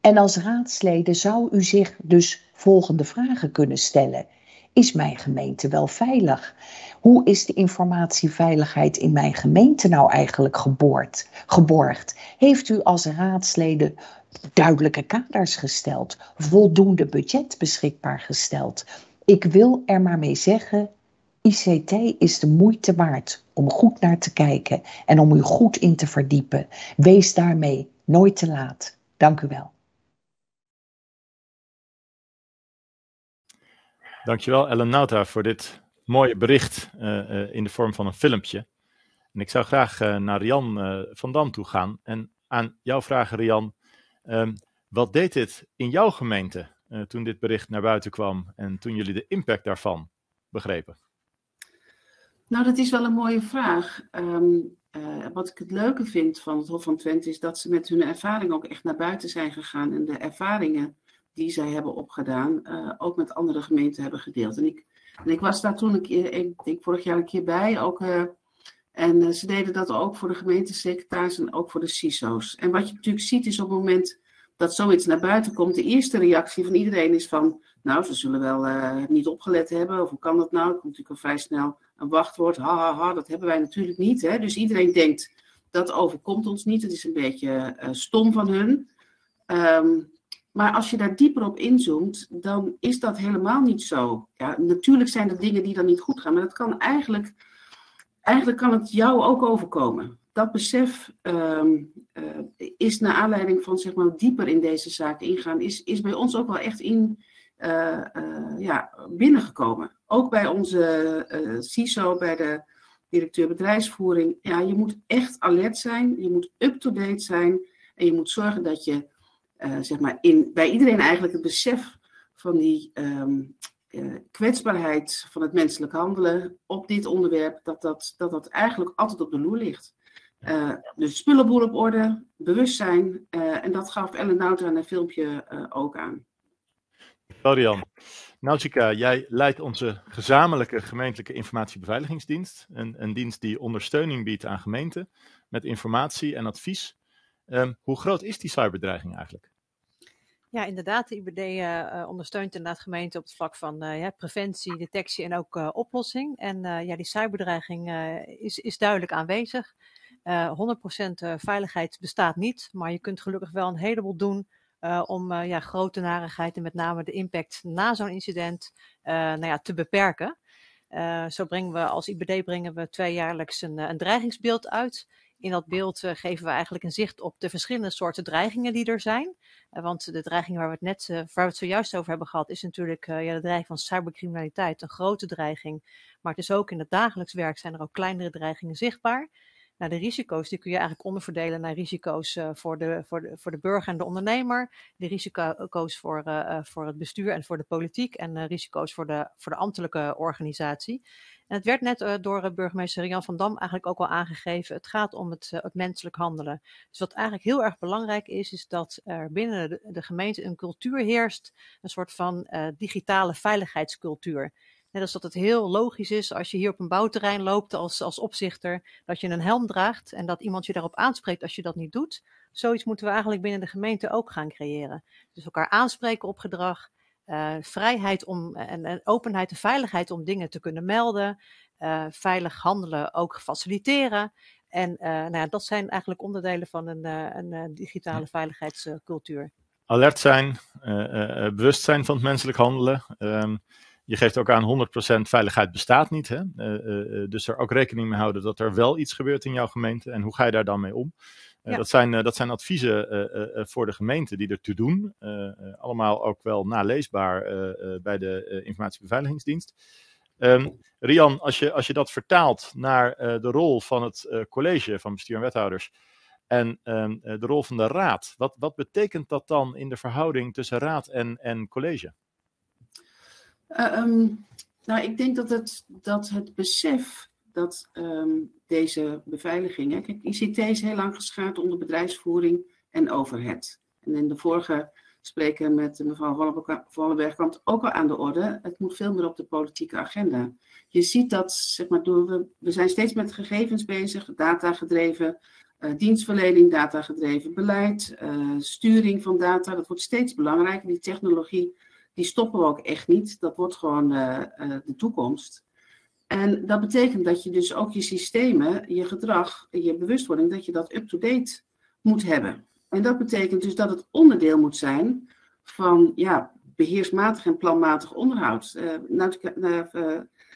En als raadsleden zou u zich dus volgende vragen kunnen stellen. Is mijn gemeente wel veilig? Hoe is de informatieveiligheid in mijn gemeente nou eigenlijk geboord, geborgd? Heeft u als raadsleden duidelijke kaders gesteld, voldoende budget beschikbaar gesteld? Ik wil er maar mee zeggen, ICT is de moeite waard om goed naar te kijken en om u goed in te verdiepen. Wees daarmee nooit te laat. Dank u wel. Dankjewel Ellen Nauta voor dit mooie bericht uh, uh, in de vorm van een filmpje. En ik zou graag uh, naar Rian van Dam toe gaan en aan jou vragen, Rian. Um, wat deed dit in jouw gemeente toen dit bericht naar buiten kwam en toen jullie de impact daarvan begrepen? Nou, dat is wel een mooie vraag. Um, wat ik het leuke vind van het Hof van Twente is dat ze met hun ervaring ook echt naar buiten zijn gegaan en de ervaringen die zij hebben opgedaan, uh, ook met andere gemeenten hebben gedeeld. En ik, en ik was daar toen ik denk vorig jaar een keer bij, ook, uh, en uh, ze deden dat ook voor de gemeentesecretaris en ook voor de CISO's. En wat je natuurlijk ziet is op het moment dat zoiets naar buiten komt, de eerste reactie van iedereen is van, nou, ze zullen wel niet opgelet hebben, of hoe kan dat nou? Er komt natuurlijk al vrij snel een wachtwoord, ha, ha, ha, dat hebben wij natuurlijk niet. Hè? Dus iedereen denkt, dat overkomt ons niet, het is een beetje stom van hun. Um, maar als je daar dieper op inzoomt, dan is dat helemaal niet zo. Ja, natuurlijk zijn er dingen die dan niet goed gaan, maar dat kan eigenlijk, eigenlijk kan het jou ook overkomen. Dat besef um, uh, is naar aanleiding van zeg maar, dieper in deze zaak ingaan, is, is bij ons ook wel echt in, uh, uh, ja, binnengekomen. Ook bij onze CISO, bij de directeur bedrijfsvoering. Ja, je moet echt alert zijn, je moet up-to-date zijn en je moet zorgen dat je uh, zeg maar in, bij iedereen eigenlijk het besef van die um, uh, kwetsbaarheid van het menselijk handelen op dit onderwerp, dat dat, dat, dat eigenlijk altijd op de loer ligt. Uh, dus spullenboel op orde, bewustzijn, en dat gaf Ellen Nauta in een filmpje ook aan. Florian, Nausicaa, jij leidt onze gezamenlijke gemeentelijke informatiebeveiligingsdienst. Een, een dienst die ondersteuning biedt aan gemeenten met informatie en advies. Um, hoe groot is die cyberdreiging eigenlijk? Ja, inderdaad. De IBD uh, ondersteunt inderdaad gemeenten op het vlak van ja, preventie, detectie en ook oplossing. En ja, die cyberdreiging is, is duidelijk aanwezig. 100% veiligheid bestaat niet, maar je kunt gelukkig wel een heleboel doen om ja, grote narigheid en met name de impact na zo'n incident nou ja, te beperken. zo brengen we als IBD brengen we tweejaarlijks een, een dreigingsbeeld uit In dat beeld geven we eigenlijk een zicht op de verschillende soorten dreigingen die er zijn. want de dreiging waar we het net, waar we het zojuist over hebben gehad, is natuurlijk ja, de dreiging van cybercriminaliteit, een grote dreiging. Maar het is ook in het dagelijks werk zijn er ook kleinere dreigingen zichtbaar. Nou, de risico's die kun je eigenlijk onderverdelen naar risico's uh, voor, de, voor, de, voor de burger en de ondernemer, de risico's voor, uh, voor het bestuur en voor de politiek en uh, risico's voor de, voor de ambtelijke organisatie. En het werd net door burgemeester Jan van Dam eigenlijk ook al aangegeven. Het gaat om het, het, menselijk handelen. Dus wat eigenlijk heel erg belangrijk is, is dat er binnen de, de gemeente een cultuur heerst, een soort van digitale veiligheidscultuur. Net als dat het heel logisch is als je hier op een bouwterrein loopt als, als opzichter, dat je een helm draagt en dat iemand je daarop aanspreekt als je dat niet doet. Zoiets moeten we eigenlijk binnen de gemeente ook gaan creëren. Dus elkaar aanspreken op gedrag, uh, vrijheid om, en, en, openheid en veiligheid om dingen te kunnen melden, uh, veilig handelen ook faciliteren. En uh, nou ja, dat zijn eigenlijk onderdelen van een, een digitale veiligheidscultuur. Alert zijn, bewustzijn van het menselijk handelen. Um, je geeft ook aan 100% veiligheid bestaat niet. Hè? Uh, uh, dus er ook rekening mee houden dat er wel iets gebeurt in jouw gemeente. En hoe ga je daar dan mee om? Ja. dat, zijn, dat zijn adviezen voor de gemeente die er toe doen. allemaal ook wel naleesbaar bij de informatiebeveiligingsdienst. Um, Rian, als je, als je dat vertaalt naar de rol van het college van bestuur en wethouders en um, de rol van de raad, wat, wat betekent dat dan in de verhouding tussen raad en, en college? Uh, um, nou, ik denk dat het, dat het besef dat um, deze beveiliging. Hè, kijk, ICT is heel lang geschaard onder bedrijfsvoering en overheid. En in de vorige spreken met mevrouw Vollenberg kwam het ook al aan de orde. Het moet veel meer op de politieke agenda. Je ziet dat, zeg maar, door we, we zijn steeds met gegevens bezig, data gedreven. Uh, dienstverlening, data gedreven beleid, uh, sturing van data, dat wordt steeds belangrijker. Die technologie die stoppen we ook echt niet. Dat wordt gewoon uh, uh, de toekomst. En dat betekent dat je dus ook je systemen, je gedrag, je bewustwording, dat je dat up-to-date moet hebben. En dat betekent dus dat het onderdeel moet zijn van ja, beheersmatig en planmatig onderhoud. Uh, nou,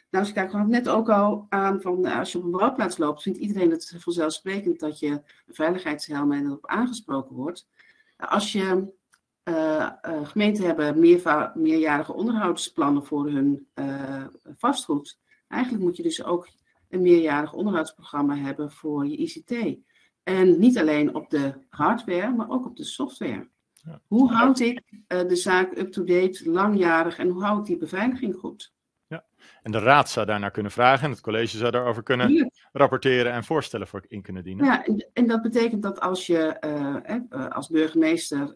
nou, ik kwam net ook al aan van als je op een bouwplaats loopt, vindt iedereen het vanzelfsprekend dat je een veiligheidshelm en erop aangesproken wordt. Als je uh, uh, gemeenten hebben meer, meerjarige onderhoudsplannen voor hun uh, vastgoed. Eigenlijk moet je dus ook een meerjarig onderhoudsprogramma hebben voor je ICT. En niet alleen op de hardware, maar ook op de software. Ja. Hoe houd ik de zaak up-to-date, langjarig en hoe houd ik die beveiliging goed? Ja, en de raad zou daarnaar kunnen vragen en het college zou daarover kunnen ja. rapporteren en voorstellen voor in kunnen dienen. Ja, en, en dat betekent dat als je als burgemeester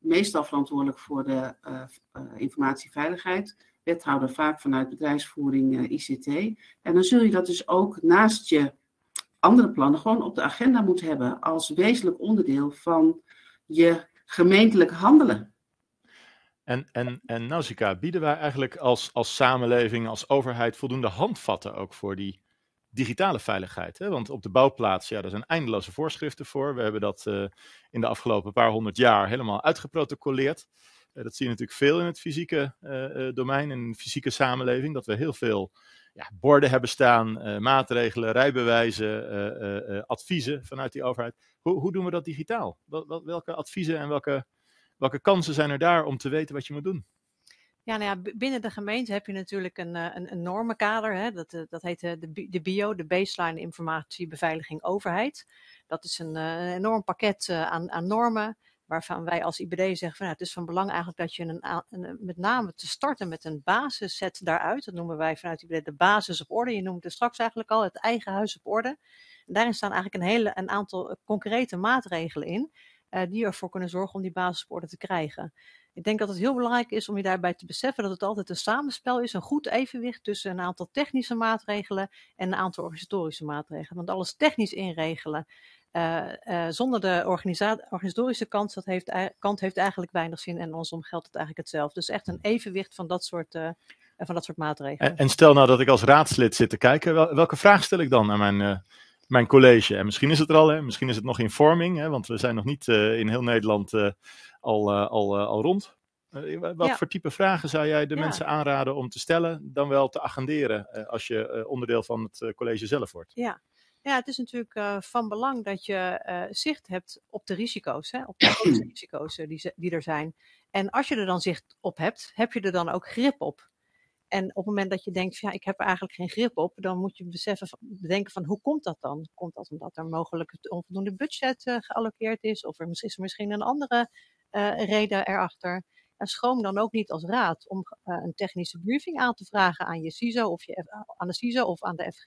meestal verantwoordelijk voor de uh, uh, informatieveiligheid. Wethouder vaak vanuit bedrijfsvoering uh, ICT. En dan zul je dat dus ook naast je andere plannen gewoon op de agenda moeten hebben als wezenlijk onderdeel van je gemeentelijk handelen. En, en, en Nausicaa, bieden wij eigenlijk als, als samenleving, als overheid voldoende handvatten ook voor die digitale veiligheid. Hè? Want op de bouwplaats, ja, daar zijn eindeloze voorschriften voor. We hebben dat uh, in de afgelopen paar honderd jaar helemaal uitgeprotocoleerd. Uh, dat zie je natuurlijk veel in het fysieke uh, domein, in de fysieke samenleving. Dat we heel veel ja, borden hebben staan, maatregelen, rijbewijzen, adviezen vanuit die overheid. Hoe, hoe doen we dat digitaal? Wel, welke adviezen en welke, welke kansen zijn er daar om te weten wat je moet doen? Ja, nou binnen de gemeente heb je natuurlijk een, eh, een, normenkader. Hè? Dat, eh, dat heet eh, de, de BIO, de Baseline Informatiebeveiliging Overheid. Dat is een, een enorm pakket aan, aan normen waarvan wij als IBD zeggen van nou, het is van belang eigenlijk dat je een, een, met name te starten met een basisset daaruit. Dat noemen wij vanuit IBD de basis op orde. Je noemt het straks eigenlijk al het eigen huis op orde. En daarin staan eigenlijk een, hele, een aantal concrete maatregelen in. Uh, die ervoor kunnen zorgen om die basis op orde te krijgen. Ik denk dat het heel belangrijk is om je daarbij te beseffen dat het altijd een samenspel is, een goed evenwicht tussen een aantal technische maatregelen en een aantal organisatorische maatregelen. Want alles technisch inregelen uh, uh, zonder de organisatorische kant, dat heeft, kant heeft eigenlijk weinig zin en andersom geldt het eigenlijk hetzelfde. Dus echt een evenwicht van dat soort, uh, van dat soort maatregelen. En, en, stel nou dat ik als raadslid zit te kijken, wel, welke vraag stel ik dan aan mijn mijn college. En misschien is het er al, hè? misschien is het nog in vorming, hè? want we zijn nog niet uh, in heel Nederland uh, al, uh, al, al rond. wat ja. voor type vragen zou jij de ja. mensen aanraden om te stellen, dan wel te agenderen als je onderdeel van het college zelf wordt? Ja, Ja, het is natuurlijk van belang dat je zicht hebt op de risico's, hè, op de (clears throat) risico's die, die er zijn. En als je er dan zicht op hebt, heb je er dan ook grip op. En op het moment dat je denkt, ja, ik heb er eigenlijk geen grip op, dan moet je beseffen, bedenken van hoe komt dat dan? Komt dat omdat er mogelijk onvoldoende budget uh, is? Of er is er misschien een andere uh, reden erachter? En schroom dan ook niet als raad om uh, een technische briefing aan te vragen aan je CISO of je, aan de CISO of aan de FG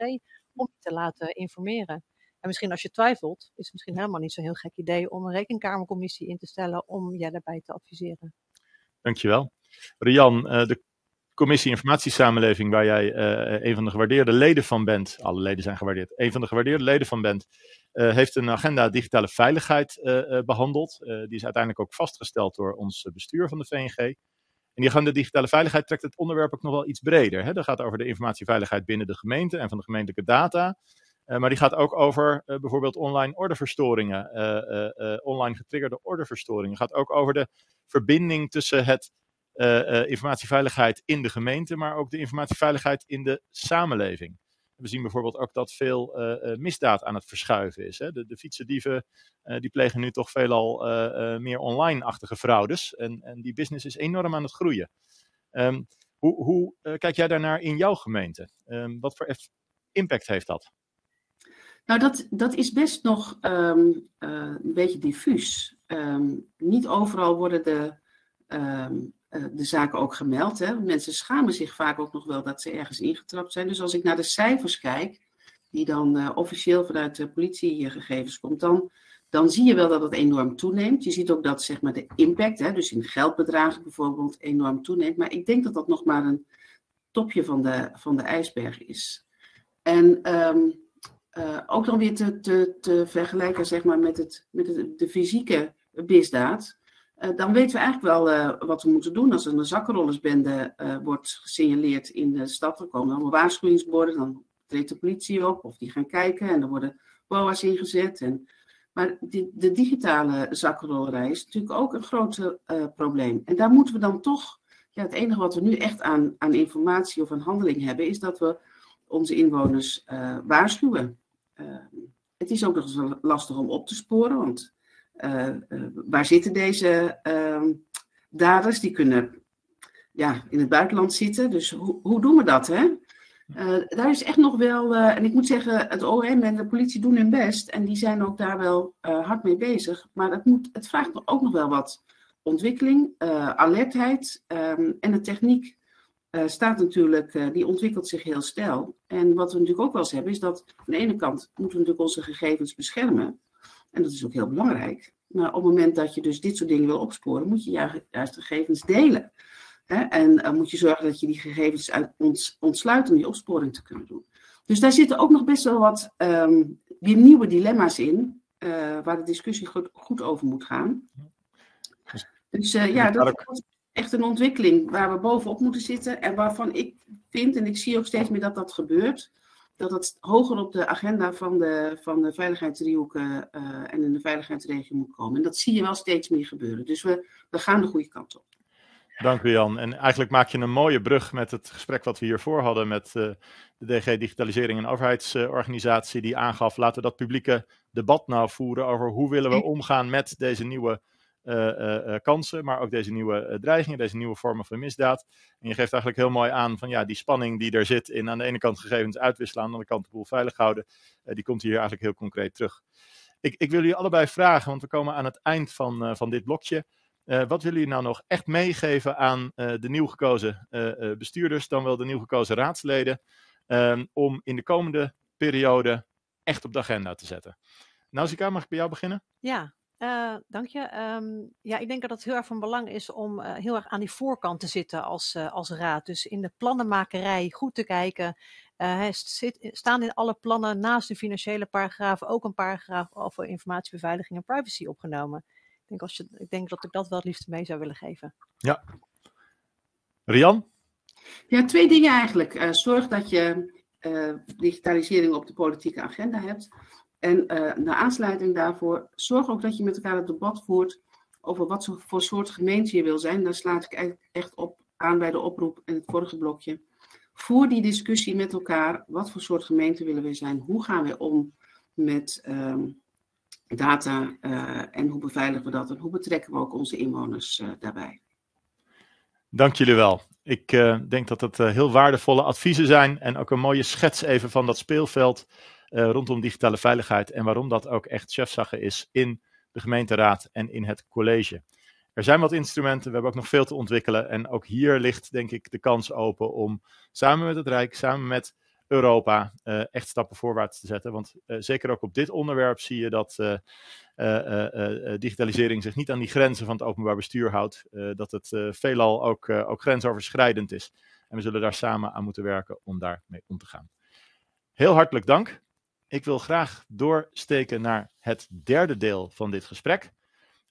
om je te laten informeren. En misschien als je twijfelt, is het misschien helemaal niet zo'n heel gek idee om een rekenkamercommissie in te stellen om jij daarbij te adviseren. Dankjewel. Rian, de Commissie Informatiesamenleving, waar jij uh, een van de gewaardeerde leden van bent, alle leden zijn gewaardeerd, een van de gewaardeerde leden van bent, uh, heeft een agenda digitale veiligheid behandeld. die is uiteindelijk ook vastgesteld door ons bestuur van de VNG. En die agenda digitale veiligheid trekt het onderwerp ook nog wel iets breder. Hè? Dat gaat over de informatieveiligheid binnen de gemeente en van de gemeentelijke data. maar die gaat ook over bijvoorbeeld online ordeverstoringen, online getriggerde ordeverstoringen. Gaat ook over de verbinding tussen het informatieveiligheid in de gemeente, maar ook de informatieveiligheid in de samenleving. We zien bijvoorbeeld ook dat veel uh, misdaad aan het verschuiven is. Hè. De, de fietsendieven die plegen nu toch veelal meer online-achtige fraudes. En, en, die business is enorm aan het groeien. Um, hoe, hoe kijk jij daarnaar in jouw gemeente? Um, wat voor impact heeft dat? Nou, dat, dat is best nog um, een beetje diffuus. niet overal worden de eh, de zaken ook gemeld. Hè. Mensen schamen zich vaak ook nog wel dat ze ergens ingetrapt zijn. Dus als ik naar de cijfers kijk, die dan uh, officieel vanuit de politiegegevens komt, dan, dan zie je wel dat het enorm toeneemt. Je ziet ook dat zeg maar, de impact, hè, dus in geldbedragen bijvoorbeeld, enorm toeneemt. Maar ik denk dat dat nog maar een topje van de, van de ijsberg is. En um, uh, ook dan weer te, te, te vergelijken zeg maar, met, het, met de fysieke misdaad. Eh, dan weten we eigenlijk wel uh, wat we moeten doen. Als er een zakkenrollersbende uh, wordt gesignaleerd in de stad, dan komen allemaal waarschuwingsborden, dan treedt de politie op of die gaan kijken en er worden BOA's ingezet. En, maar die, de digitale zakkenrollerij is natuurlijk ook een groot probleem. En daar moeten we dan toch, ja, het enige wat we nu echt aan, aan informatie of aan handeling hebben, is dat we onze inwoners waarschuwen. het is ook nog eens lastig om op te sporen, want waar zitten deze uh, daders? Die kunnen ja, in het buitenland zitten. Dus ho hoe doen we dat? Hè? Uh, daar is echt nog wel, en ik moet zeggen, het OM en de politie doen hun best. En die zijn ook daar wel hard mee bezig. Maar het, moet, het vraagt ook nog wel wat ontwikkeling, alertheid. Um, en de techniek staat natuurlijk, die ontwikkelt zich heel snel. En wat we natuurlijk ook wel eens hebben, is dat aan de ene kant moeten we natuurlijk onze gegevens beschermen. En dat is ook heel belangrijk. Maar op het moment dat je dus dit soort dingen wil opsporen, moet je juist gegevens delen. En uh, moet je zorgen dat je die gegevens uit ont, ontsluit om die opsporing te kunnen doen. Dus daar zitten ook nog best wel wat um, weer nieuwe dilemma's in, uh, waar de discussie goed, goed, over moet gaan. Dus uh, ja, dat is echt een ontwikkeling waar we bovenop moeten zitten en waarvan ik vind, en ik zie ook steeds meer dat dat gebeurt, dat het hoger op de agenda van de, van de veiligheidsdriehoeken uh, en in de veiligheidsregio moet komen. En dat zie je wel steeds meer gebeuren. Dus we, we gaan de goede kant op. Dank u Jan. En eigenlijk maak je een mooie brug met het gesprek wat we hiervoor hadden met uh, de DG Digitalisering en Overheidsorganisatie, die aangaf, laten we dat publieke debat nou voeren over hoe willen we omgaan met deze nieuwe kansen, maar ook deze nieuwe dreigingen, deze nieuwe vormen van misdaad. En je geeft eigenlijk heel mooi aan van ja, die spanning die er zit in aan de ene kant gegevens uitwisselen, aan de andere kant de boel veilig houden, die komt hier eigenlijk heel concreet terug. Ik, ik wil jullie allebei vragen, want we komen aan het eind van, van dit blokje. wat willen jullie nou nog echt meegeven aan de nieuw gekozen bestuurders, dan wel de nieuw gekozen raadsleden, ehm, om in de komende periode echt op de agenda te zetten? Nausicaa, mag ik bij jou beginnen? Ja, uh, dank je. Um, ja, ik denk dat het heel erg van belang is om uh, heel erg aan die voorkant te zitten als, uh, als raad. Dus in de plannenmakerij goed te kijken. Zit, staan in alle plannen naast de financiële paragrafen ook een paragraaf over informatiebeveiliging en privacy opgenomen. Ik denk, als je, ik denk dat ik dat wel het liefst mee zou willen geven. Ja. Rian? Ja, twee dingen eigenlijk. zorg dat je digitalisering op de politieke agenda hebt. En uh, naar aansluiting daarvoor, zorg ook dat je met elkaar het debat voert over wat voor soort gemeente je wil zijn. Daar slaat ik echt op aan bij de oproep in het vorige blokje. Voer die discussie met elkaar. Wat voor soort gemeente willen we zijn? Hoe gaan we om met ehm, data en hoe beveiligen we dat en hoe betrekken we ook onze inwoners daarbij. Dank jullie wel. Ik denk dat het heel waardevolle adviezen zijn en ook een mooie schets even van dat speelveld rondom digitale veiligheid en waarom dat ook echt chefzagge is in de gemeenteraad en in het college. Er zijn wat instrumenten, we hebben ook nog veel te ontwikkelen. En ook hier ligt denk ik de kans open om samen met het Rijk, samen met Europa, uh, echt stappen voorwaarts te zetten. Want uh, zeker ook op dit onderwerp zie je dat digitalisering zich niet aan die grenzen van het openbaar bestuur houdt. dat het veelal ook, ook grensoverschrijdend is. En we zullen daar samen aan moeten werken om daarmee om te gaan. Heel hartelijk dank. Ik wil graag doorsteken naar het derde deel van dit gesprek.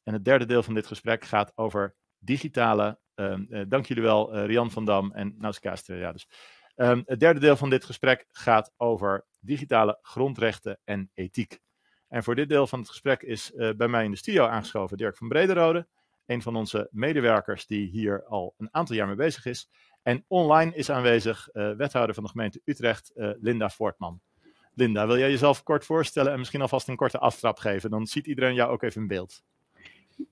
En het derde deel van dit gesprek gaat over digitale. Uh, dank jullie wel, uh, Rian van Dam en Nauska Ja, dus. Um, het derde deel van dit gesprek gaat over digitale grondrechten en ethiek. En voor dit deel van het gesprek is uh, bij mij in de studio aangeschoven Dirk van Brederode, een van onze medewerkers die hier al een aantal jaar mee bezig is. En online is aanwezig wethouder van de gemeente Utrecht, Linda Voortman. Linda, wil jij jezelf kort voorstellen en misschien alvast een korte aftrap geven? Dan ziet iedereen jou ook even in beeld.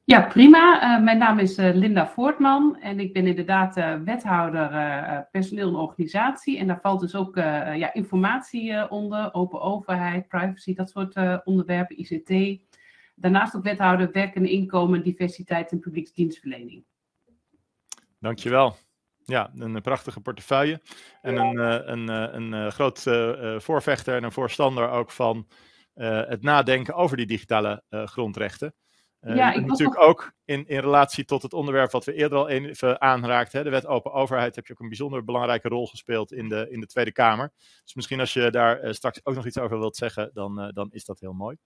Ja, prima. Uh, mijn naam is uh, Linda Voortman en ik ben inderdaad uh, wethouder personeel en organisatie. En daar valt dus ook ja, informatie onder, open overheid, privacy, dat soort onderwerpen, ICT. Daarnaast ook wethouder werk en inkomen, diversiteit en publieksdienstverlening. Dankjewel. Ja, een prachtige portefeuille en een, een, een, een groot voorvechter en een voorstander ook van het nadenken over die digitale grondrechten. Uh, ja, ik natuurlijk ook in, in relatie tot het onderwerp wat we eerder al even aanraakten, hè, de wet open overheid, heb je ook een bijzonder belangrijke rol gespeeld in de, in de Tweede Kamer. Dus misschien als je daar uh, straks ook nog iets over wilt zeggen, dan, uh, dan is dat heel mooi.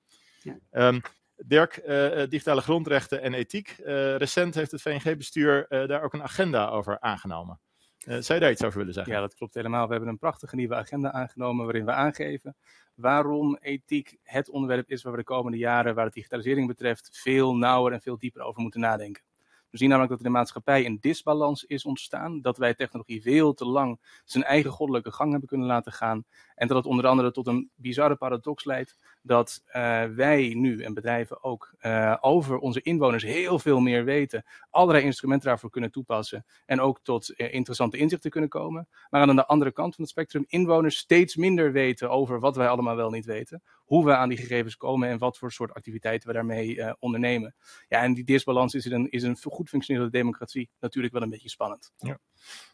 Ja. Um, Dirk, digitale grondrechten en ethiek. recent heeft het VNG-bestuur daar ook een agenda over aangenomen. zou je daar iets over willen zeggen? Ja, dat klopt helemaal. We hebben een prachtige nieuwe agenda aangenomen waarin we aangeven waarom ethiek het onderwerp is waar we de komende jaren, waar het digitalisering betreft, veel nauwer en veel dieper over moeten nadenken. We zien namelijk dat er in de maatschappij een disbalans is ontstaan. Dat wij technologie veel te lang zijn eigen goddelijke gang hebben kunnen laten gaan. En dat het onder andere tot een bizarre paradox leidt. Dat uh, wij nu en bedrijven ook uh, over onze inwoners heel veel meer weten. Allerlei instrumenten daarvoor kunnen toepassen. En ook tot uh, interessante inzichten kunnen komen. Maar aan de andere kant van het spectrum inwoners steeds minder weten over wat wij allemaal wel niet weten hoe we aan die gegevens komen en wat voor soort activiteiten we daarmee ondernemen. Ja, en die disbalans is in een, is een goed functionerende democratie natuurlijk wel een beetje spannend. Ja.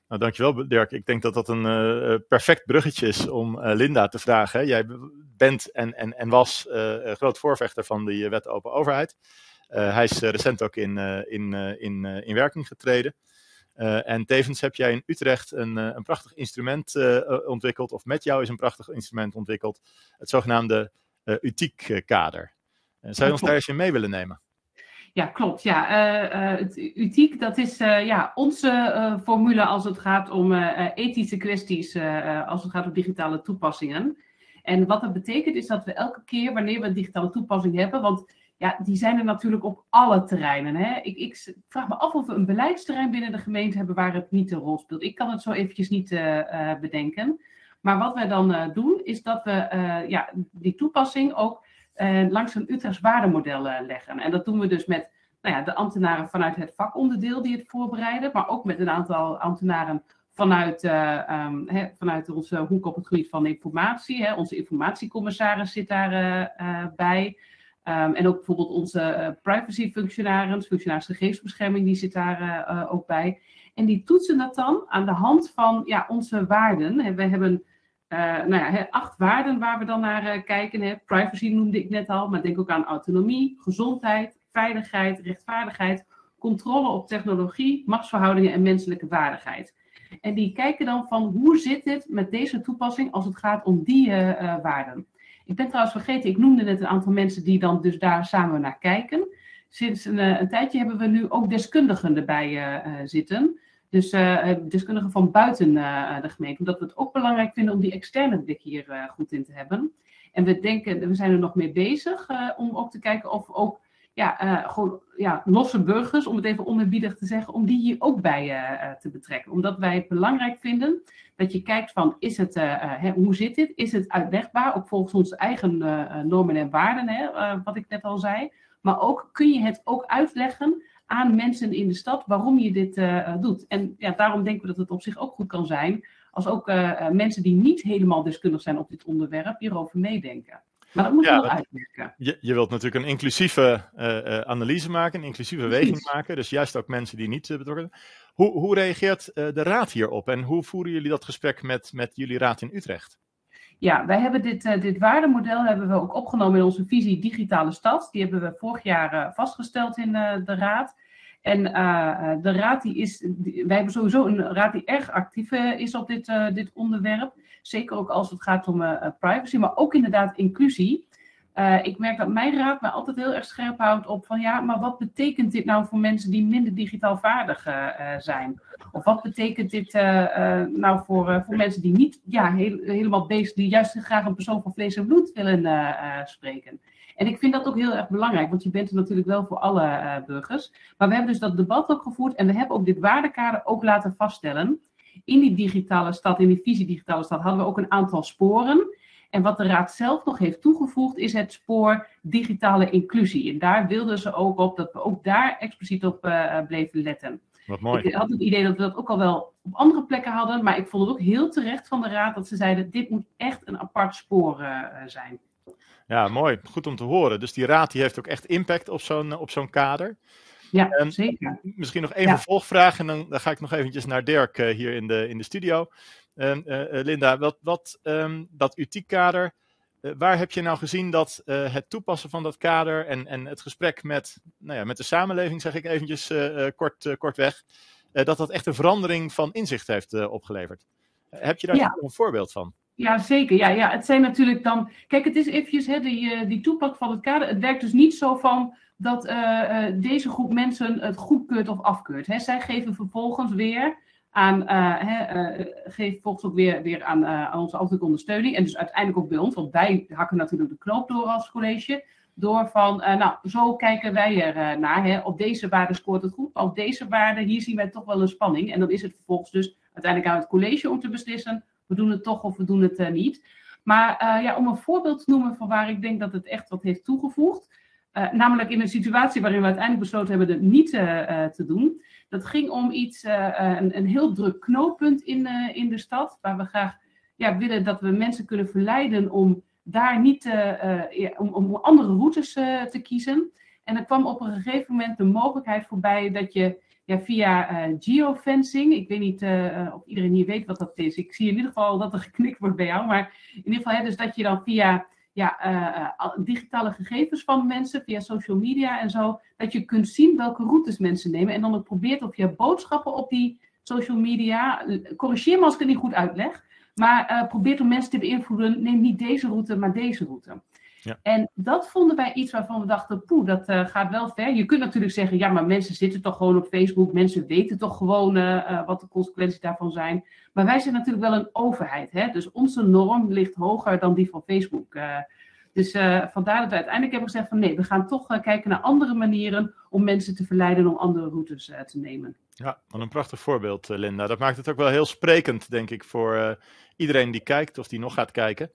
Nou, dankjewel Dirk. Ik denk dat dat een uh, perfect bruggetje is om uh, Linda te vragen. Jij bent en, en, en was groot voorvechter van die wet open overheid. hij is recent ook in, in, in, in werking getreden. Uh, en tevens heb jij in Utrecht een, uh, een prachtig instrument uh, ontwikkeld, of met jou is een prachtig instrument ontwikkeld, het zogenaamde UTIEK-kader. zou je ons daar eens in mee willen nemen? Ja, klopt. Ja, het UTIEK, dat is ja, onze formule als het gaat om ethische kwesties, als het gaat om digitale toepassingen. En wat dat betekent is dat we elke keer wanneer we een digitale toepassing hebben, want ja, die zijn er natuurlijk op alle terreinen. Hè. Ik, ik, vraag me af of we een beleidsterrein binnen de gemeente hebben waar het niet een rol speelt. Ik kan het zo eventjes niet bedenken. Maar wat wij dan doen, is dat we ja, die toepassing ook langs een Utrechts waardemodel leggen. En dat doen we dus met nou ja, de ambtenaren vanuit het vakonderdeel die het voorbereiden, maar ook met een aantal ambtenaren vanuit, um, hè, vanuit onze hoek op het gebied van informatie. Onze informatiecommissaris zit daarbij. bij. Um, en ook bijvoorbeeld onze privacy-functionaris, functionaris gegevensbescherming, die zit daar ook bij. En die toetsen dat dan aan de hand van ja, onze waarden. We hebben uh, nou ja, acht waarden waar we dan naar kijken. Privacy noemde ik net al, maar denk ook aan autonomie, gezondheid, veiligheid, rechtvaardigheid, controle op technologie, machtsverhoudingen en menselijke waardigheid. En die kijken dan van hoe zit het met deze toepassing als het gaat om die waarden. Ik ben trouwens vergeten, ik noemde net een aantal mensen die dan dus daar samen naar kijken. Sinds een, eh, een tijdje hebben we nu ook deskundigen erbij zitten. Dus uh, deskundigen van buiten de gemeente. Omdat we het ook belangrijk vinden om die externe blik hier goed in te hebben. En we denken, we zijn er nog mee bezig om ook te kijken of ook ja, gewoon ja, losse burgers, om het even onerbiedig te zeggen, om die hier ook bij te betrekken. Omdat wij het belangrijk vinden dat je kijkt van, is het, hè, hoe zit dit? Is het uitlegbaar, ook volgens onze eigen normen en waarden, hè, wat ik net al zei. Maar ook kun je het ook uitleggen aan mensen in de stad waarom je dit uh, doet. En ja, daarom denken we dat het op zich ook goed kan zijn als ook uh, mensen die niet helemaal deskundig zijn op dit onderwerp hierover meedenken. Maar dat moet je wel uitwerken. Je, je wilt natuurlijk een inclusieve uh, analyse maken, een inclusieve weging maken. Dus juist ook mensen die niet betrokken zijn. Hoe, hoe reageert de raad hierop en hoe voeren jullie dat gesprek met, met jullie raad in Utrecht? Ja, wij hebben dit, uh, dit waardemodel hebben we ook opgenomen in onze visie Digitale Stad. Die hebben we vorig jaar uh, vastgesteld in uh, de raad. En de raad die is, wij hebben sowieso een raad die erg actief is op dit, dit onderwerp. Zeker ook als het gaat om privacy, maar ook inderdaad inclusie. Uh, ik merk dat mijn raad mij altijd heel erg scherp houdt op van ja, maar wat betekent dit nou voor mensen die minder digitaal vaardig uh, zijn? Of wat betekent dit nou voor, voor mensen die niet ja, helemaal bezig, die juist graag een persoon van vlees en bloed willen spreken? En ik vind dat ook heel erg belangrijk, want je bent er natuurlijk wel voor alle burgers. Maar we hebben dus dat debat ook gevoerd en we hebben ook dit waardekader ook laten vaststellen. In die digitale stad, in die visie digitale stad, hadden we ook een aantal sporen. En wat de Raad zelf nog heeft toegevoegd is het spoor digitale inclusie. En daar wilden ze ook op dat we ook daar expliciet op uh, bleven letten. Wat mooi. Ik had het idee dat we dat ook al wel op andere plekken hadden, maar ik vond het ook heel terecht van de Raad dat ze zeiden: dit moet echt een apart spoor uh, zijn. Ja, mooi. Goed om te horen. Dus die Raad die heeft ook echt impact op zo'n op zo'n kader. Ja, zeker. Misschien nog één ja. vervolgvraag en dan, dan, ga ik nog eventjes naar Dirk uh, hier in de, in de studio. Uh, Linda, wat, wat um, dat UTIEK-kader, uh, waar heb je nou gezien dat het toepassen van dat kader en, en het gesprek met, nou ja, met de samenleving, zeg ik eventjes kort, kortweg, dat dat echt een verandering van inzicht heeft opgeleverd? heb je daar ja. een voorbeeld van? Ja, zeker. Ja, ja, het zijn natuurlijk dan. Kijk, het is eventjes hè, die, die toepak van het kader. Het werkt dus niet zo van dat uh, deze groep mensen het goedkeurt of afkeurt. Hè. Zij geven vervolgens weer aan, uh, hè, geeft volgens ook weer, weer aan, aan onze ambtelijke ondersteuning. En dus uiteindelijk ook bij ons, want wij hakken natuurlijk de knoop door als college. Door van, nou, zo kijken wij er naar. Hè. Op deze waarde scoort het goed, op deze waarde, hier zien wij toch wel een spanning. En dan is het vervolgens dus uiteindelijk aan het college om te beslissen, we doen het toch of we doen het niet. Maar ja, om een voorbeeld te noemen van waar ik denk dat het echt wat heeft toegevoegd. Uh, namelijk in een situatie waarin we uiteindelijk besloten hebben het niet uh, te doen. Dat ging om iets, uh, een, een, heel druk knooppunt in, in de stad, waar we graag ja, willen dat we mensen kunnen verleiden om daar niet, ja, om, om, andere routes te kiezen. En er kwam op een gegeven moment de mogelijkheid voorbij dat je ja, via geofencing, ik weet niet of iedereen hier weet wat dat is. Ik zie in ieder geval dat er geknikt wordt bij jou, maar in ieder geval, hè, dus dat je dan via ja, uh, digitale gegevens van mensen via social media en zo. Dat je kunt zien welke routes mensen nemen. En dan ook probeert of je boodschappen op die social media. Corrigeer me als ik het niet goed uitleg. Maar uh, probeert om mensen te beïnvloeden. Neem niet deze route, maar deze route. Ja. En dat vonden wij iets waarvan we dachten, poeh, dat uh, gaat wel ver. Je kunt natuurlijk zeggen, ja, maar mensen zitten toch gewoon op Facebook. Mensen weten toch gewoon uh, wat de consequenties daarvan zijn. Maar wij zijn natuurlijk wel een overheid. Hè? Dus onze norm ligt hoger dan die van Facebook. Uh, dus vandaar dat we uiteindelijk hebben gezegd van nee, we gaan toch kijken naar andere manieren om mensen te verleiden om andere routes te nemen. Ja, wat een prachtig voorbeeld, Linda. Dat maakt het ook wel heel sprekend, denk ik, voor iedereen die kijkt of die nog gaat kijken.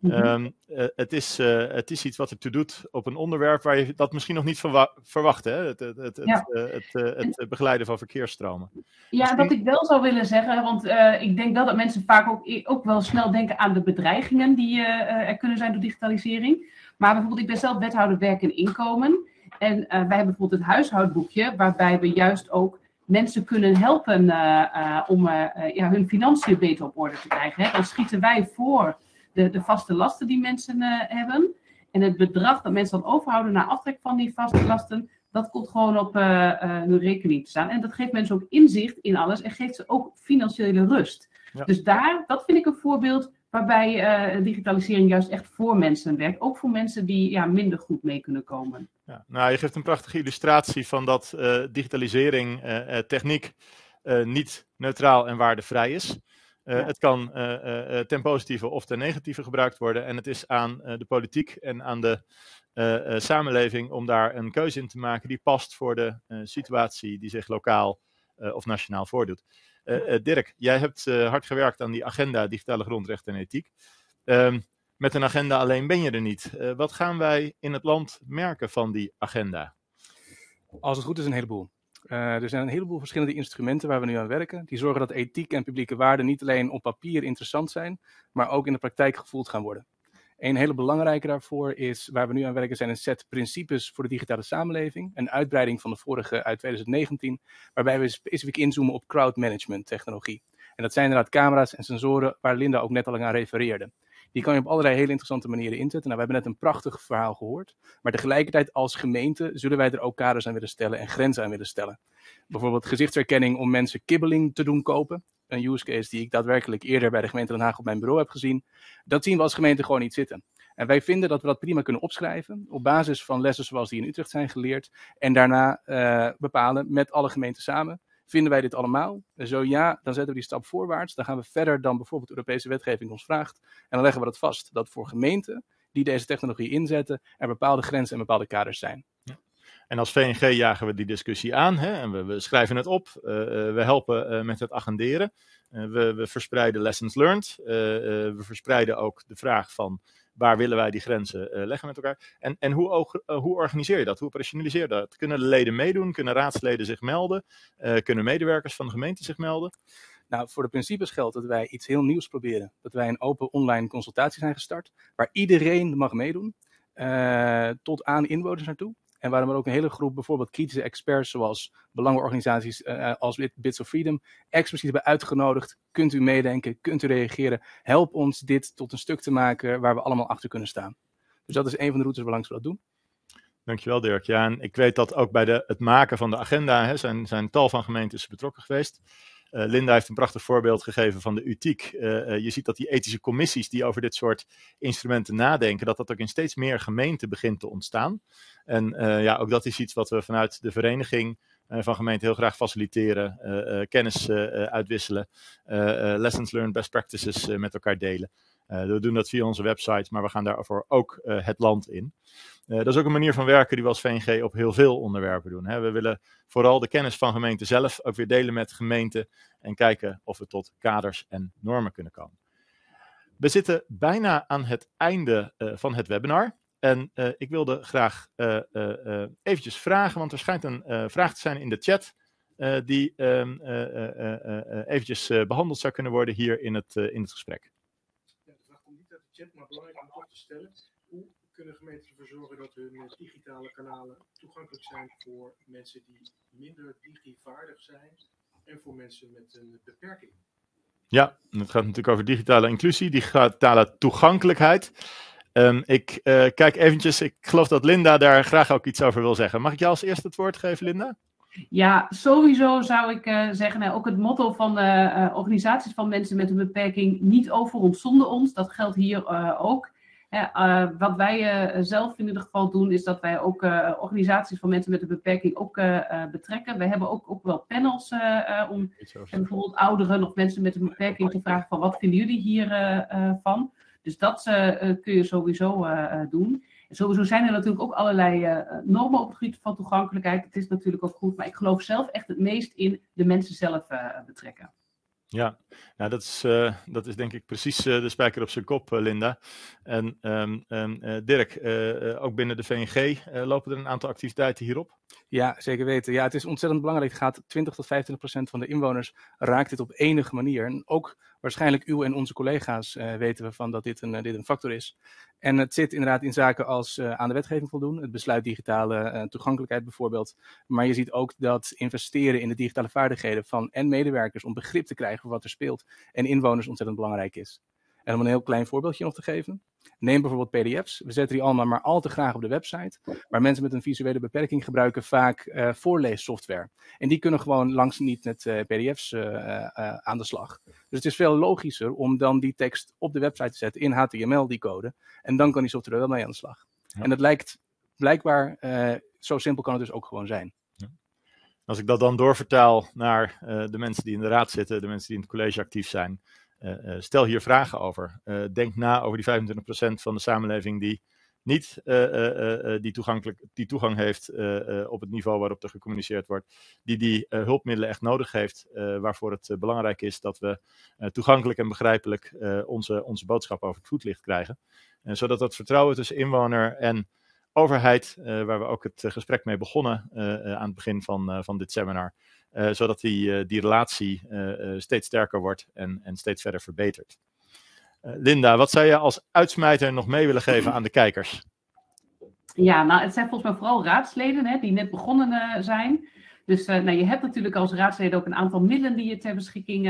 Mm -hmm. um, uh, het, is, uh, het is iets wat ertoe doet op een onderwerp waar je dat misschien nog niet verwacht. Hè? Het, het, het, ja. het, het, begeleiden van verkeersstromen. Ja, misschien... wat ik wel zou willen zeggen, want ik denk wel dat mensen vaak ook, ook wel snel denken aan de bedreigingen die er kunnen zijn door digitalisering. Maar bijvoorbeeld, ik ben zelf wethouder werk en inkomen. En wij hebben bijvoorbeeld het huishoudboekje, waarbij we juist ook mensen kunnen helpen om ja, hun financiën beter op orde te krijgen. Hè? Dan schieten wij voor de, de vaste lasten die mensen uh, hebben. En het bedrag dat mensen dan overhouden na aftrek van die vaste lasten, dat komt gewoon op uh, uh, hun rekening te staan. En dat geeft mensen ook inzicht in alles en geeft ze ook financiële rust. Ja. Dus daar, dat vind ik een voorbeeld waarbij digitalisering juist echt voor mensen werkt. Ook voor mensen die ja, minder goed mee kunnen komen. Ja, nou, je geeft een prachtige illustratie van dat digitalisering, techniek, niet neutraal en waardevrij is. Uh, ja. Het kan uh, uh, ten positieve of ten negatieve gebruikt worden. En het is aan de politiek en aan de samenleving om daar een keuze in te maken die past voor de situatie die zich lokaal of nationaal voordoet. Dirk, jij hebt hard gewerkt aan die agenda digitale grondrechten en ethiek. Ehm, met een agenda alleen ben je er niet. wat gaan wij in het land merken van die agenda? Als het goed is, een heleboel. Uh, er zijn een heleboel verschillende instrumenten waar we nu aan werken. Die zorgen dat ethiek en publieke waarden niet alleen op papier interessant zijn, maar ook in de praktijk gevoeld gaan worden. Een hele belangrijke daarvoor is, waar we nu aan werken, zijn een set principes voor de digitale samenleving. Een uitbreiding van de vorige uit 2019, waarbij we specifiek inzoomen op crowd management technologie. En dat zijn inderdaad camera's en sensoren waar Linda ook net al aan refereerde. Die kan je op allerlei hele interessante manieren inzetten. Nou, we hebben net een prachtig verhaal gehoord. Maar tegelijkertijd als gemeente zullen wij er ook kaders aan willen stellen en grenzen aan willen stellen. Bijvoorbeeld gezichtsherkenning om mensen kibbeling te doen kopen. Een use case die ik daadwerkelijk eerder bij de gemeente Den Haag op mijn bureau heb gezien. Dat zien we als gemeente gewoon niet zitten. En wij vinden dat we dat prima kunnen opschrijven op basis van lessen zoals die in Utrecht zijn geleerd. En daarna uh, bepalen met alle gemeenten samen Vinden wij dit allemaal? En zo ja, dan zetten we die stap voorwaarts. Dan gaan we verder dan bijvoorbeeld Europese wetgeving ons vraagt. En dan leggen we dat vast. Dat voor gemeenten die deze technologie inzetten, er bepaalde grenzen en bepaalde kaders zijn. En als VNG jagen we die discussie aan hè, en we, schrijven het op. Uh, we helpen uh, met het agenderen. We, we, verspreiden lessons learned. we verspreiden ook de vraag van waar willen wij die grenzen uh, leggen met elkaar? En, en hoe, uh, hoe organiseer je dat? Hoe operationaliseer je dat? Kunnen de leden meedoen? Kunnen raadsleden zich melden? Uh, kunnen medewerkers van de gemeente zich melden? Nou, voor de principes geldt dat wij iets heel nieuws proberen. Dat wij een open online consultatie zijn gestart, waar iedereen mag meedoen, tot aan inwoners naartoe. En waarom er ook een hele groep bijvoorbeeld kritische experts zoals belangenorganisaties uh, als Bits of Freedom expliciet hebben uitgenodigd. Kunt u meedenken, kunt u reageren. Help ons dit tot een stuk te maken waar we allemaal achter kunnen staan. Dus dat is een van de routes waarlangs we dat doen. Dankjewel Dirk. Ja, en ik weet dat ook bij de, het maken van de agenda hè, zijn, zijn tal van gemeentes betrokken geweest. Uh, Linda heeft een prachtig voorbeeld gegeven van de UTIek. Uh, uh, je ziet dat die ethische commissies die over dit soort instrumenten nadenken, dat dat ook in steeds meer gemeenten begint te ontstaan. En ja, ook dat is iets wat we vanuit de vereniging van gemeenten heel graag faciliteren, kennis uitwisselen, lessons learned, best practices met elkaar delen. We doen dat via onze website, maar we gaan daarvoor ook het land in. Uh, dat is ook een manier van werken die we als VNG op heel veel onderwerpen doen. Hè. We willen vooral de kennis van gemeenten zelf ook weer delen met gemeenten en kijken of we tot kaders en normen kunnen komen. We zitten bijna aan het einde van het webinar. En ik wilde graag eventjes vragen, want er schijnt een vraag te zijn in de chat. die um, eventjes behandeld zou kunnen worden hier in het, in het gesprek. Ja, de vraag komt niet uit de chat, maar belangrijk om op te stellen kunnen gemeenten ervoor zorgen dat hun eh, digitale kanalen toegankelijk zijn voor mensen die minder digivaardig zijn en voor mensen met een beperking? Ja, het gaat natuurlijk over digitale inclusie, digitale toegankelijkheid. Um, ik uh, kijk eventjes, ik geloof dat Linda daar graag ook iets over wil zeggen. Mag ik jou als eerste het woord geven, Linda? Ja, sowieso zou ik uh, zeggen, nou, ook het motto van de uh, organisaties van mensen met een beperking, niet over ons zonder ons, dat geldt hier ook. Uh, wat wij zelf in ieder geval doen, is dat wij ook organisaties van mensen met een beperking ook betrekken. We hebben ook, ook wel panels om bijvoorbeeld ouderen of mensen met een beperking te vragen van wat vinden jullie hiervan. van? dus dat kun je sowieso doen. En sowieso zijn er natuurlijk ook allerlei normen op het gebied van toegankelijkheid. Het is natuurlijk ook goed, maar ik geloof zelf echt het meest in de mensen zelf betrekken. Ja, nou, dat, is, uh, dat is denk ik precies uh, de spijker op zijn kop, uh, Linda. En um, um, Dirk, ook binnen de VNG lopen er een aantal activiteiten hierop? Ja, zeker weten. Ja, het is ontzettend belangrijk. Het gaat 20 tot 25 procent van de inwoners raakt dit op enige manier. En ook waarschijnlijk uw en onze collega's weten we van dat dit een, dit een factor is. En het zit inderdaad in zaken als uh, aan de wetgeving voldoen, het besluit digitale toegankelijkheid bijvoorbeeld. Maar je ziet ook dat investeren in de digitale vaardigheden van en medewerkers om begrip te krijgen voor wat er speelt en inwoners ontzettend belangrijk is. En om een heel klein voorbeeldje nog te geven. Neem bijvoorbeeld PDF's. We zetten die allemaal maar al te graag op de website. Maar mensen met een visuele beperking gebruiken vaak uh, voorleessoftware. En die kunnen gewoon langs niet met uh, PDF's uh, aan de slag. Dus het is veel logischer om dan die tekst op de website te zetten in HTML, die code. En dan kan die software wel mee aan de slag. Ja. En dat lijkt blijkbaar, zo simpel kan het dus ook gewoon zijn. Ja. Als ik dat dan doorvertaal naar de mensen die in de raad zitten, de mensen die in het college actief zijn. Uh, stel hier vragen over. Uh, denk na over die 25% van de samenleving die niet die, toegankelijk, die toegang heeft op het niveau waarop er gecommuniceerd wordt, die die hulpmiddelen echt nodig heeft, waarvoor het belangrijk is dat we toegankelijk en begrijpelijk onze, onze boodschap over het voetlicht krijgen. zodat dat vertrouwen tussen inwoner en overheid, waar we ook het gesprek mee begonnen aan het begin van, van dit seminar, zodat die, die relatie steeds sterker wordt en, en steeds verder verbetert. Linda, wat zou je als uitsmijter nog mee willen geven aan de kijkers? Ja, nou, het zijn volgens mij vooral raadsleden hè, die net begonnen zijn. Dus nou, je hebt natuurlijk als raadsleden ook een aantal middelen die je ter beschikking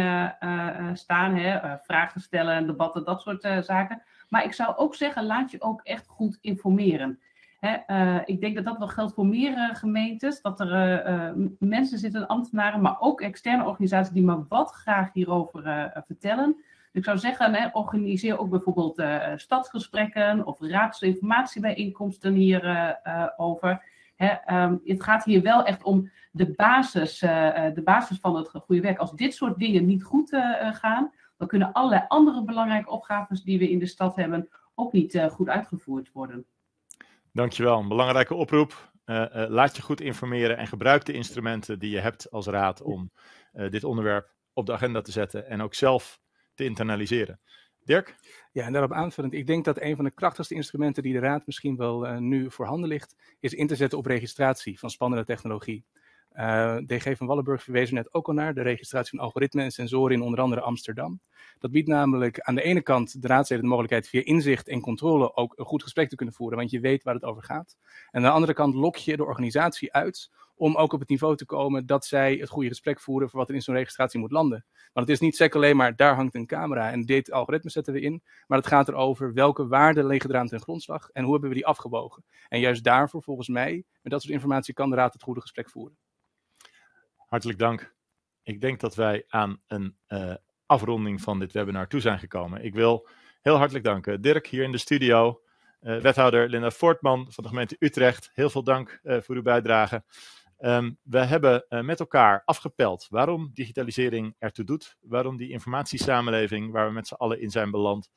staan. Hè, vragen stellen, debatten, dat soort zaken. Maar ik zou ook zeggen, laat je ook echt goed informeren. Hè, ik denk dat dat wel geldt voor meer gemeentes. Dat er mensen zitten, ambtenaren, maar ook externe organisaties die maar wat graag hierover vertellen. Ik zou zeggen, hè, organiseer ook bijvoorbeeld stadsgesprekken of raadsinformatiebijeenkomsten hierover. Uh, um, het gaat hier wel echt om de basis, de basis van het goede werk. Als dit soort dingen niet goed gaan, dan kunnen allerlei andere belangrijke opgaves die we in de stad hebben ook niet goed uitgevoerd worden. Dankjewel, een belangrijke oproep. laat je goed informeren en gebruik de instrumenten die je hebt als raad om dit onderwerp op de agenda te zetten en ook zelf te internaliseren. Dirk? Ja, en daarop aanvullend, ik denk dat een van de krachtigste instrumenten die de Raad misschien wel nu voorhanden ligt, is in te zetten op registratie van spannende technologie. Uh, eh, DG van Wallenburg verwees net ook al naar de registratie van algoritmen en sensoren in onder andere Amsterdam. Dat biedt namelijk aan de ene kant de raadsleden de mogelijkheid via inzicht en controle ook een goed gesprek te kunnen voeren, want je weet waar het over gaat. En aan de andere kant lok je de organisatie uit om ook op het niveau te komen dat zij het goede gesprek voeren voor wat er in zo'n registratie moet landen. Want het is niet sec alleen maar, daar hangt een camera en dit algoritme zetten we in, maar het gaat erover welke waarden liggen eraan ten grondslag en hoe hebben we die afgewogen. En juist daarvoor, volgens mij, met dat soort informatie kan de Raad het goede gesprek voeren. Hartelijk dank. Ik denk dat wij aan een uh, afronding van dit webinar toe zijn gekomen. Ik wil heel hartelijk danken Dirk hier in de studio, uh, wethouder Linda Voortman van de gemeente Utrecht. Heel veel dank uh, voor uw bijdrage. Um, we hebben met elkaar afgepeld waarom digitalisering ertoe doet, waarom die informatiesamenleving waar we met z'n allen in zijn beland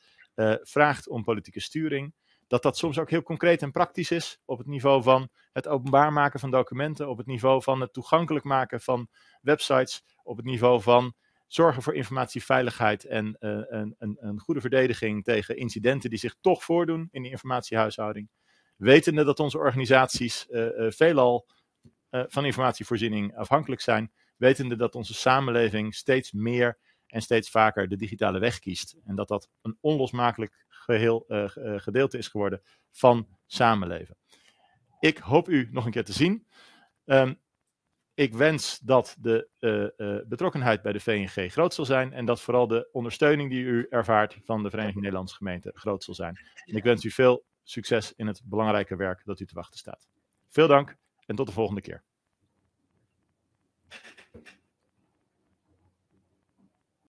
vraagt om politieke sturing. Dat dat soms ook heel concreet en praktisch is op het niveau van het openbaar maken van documenten, op het niveau van het toegankelijk maken van websites, op het niveau van zorgen voor informatieveiligheid en een, een, een goede verdediging tegen incidenten die zich toch voordoen in de informatiehuishouding. Wetende dat onze organisaties veelal uh, van informatievoorziening afhankelijk zijn, wetende dat onze samenleving steeds meer en steeds vaker de digitale weg kiest. En dat dat een onlosmakelijk geheel, uh, gedeelte is geworden van samenleven. Ik hoop u nog een keer te zien. Um, ik wens dat de uh, betrokkenheid bij de VNG groot zal zijn en dat vooral de ondersteuning die u ervaart van de Vereniging Nederlandse Gemeenten groot zal zijn. Ik wens u veel succes in het belangrijke werk dat u te wachten staat. Veel dank en tot de volgende keer.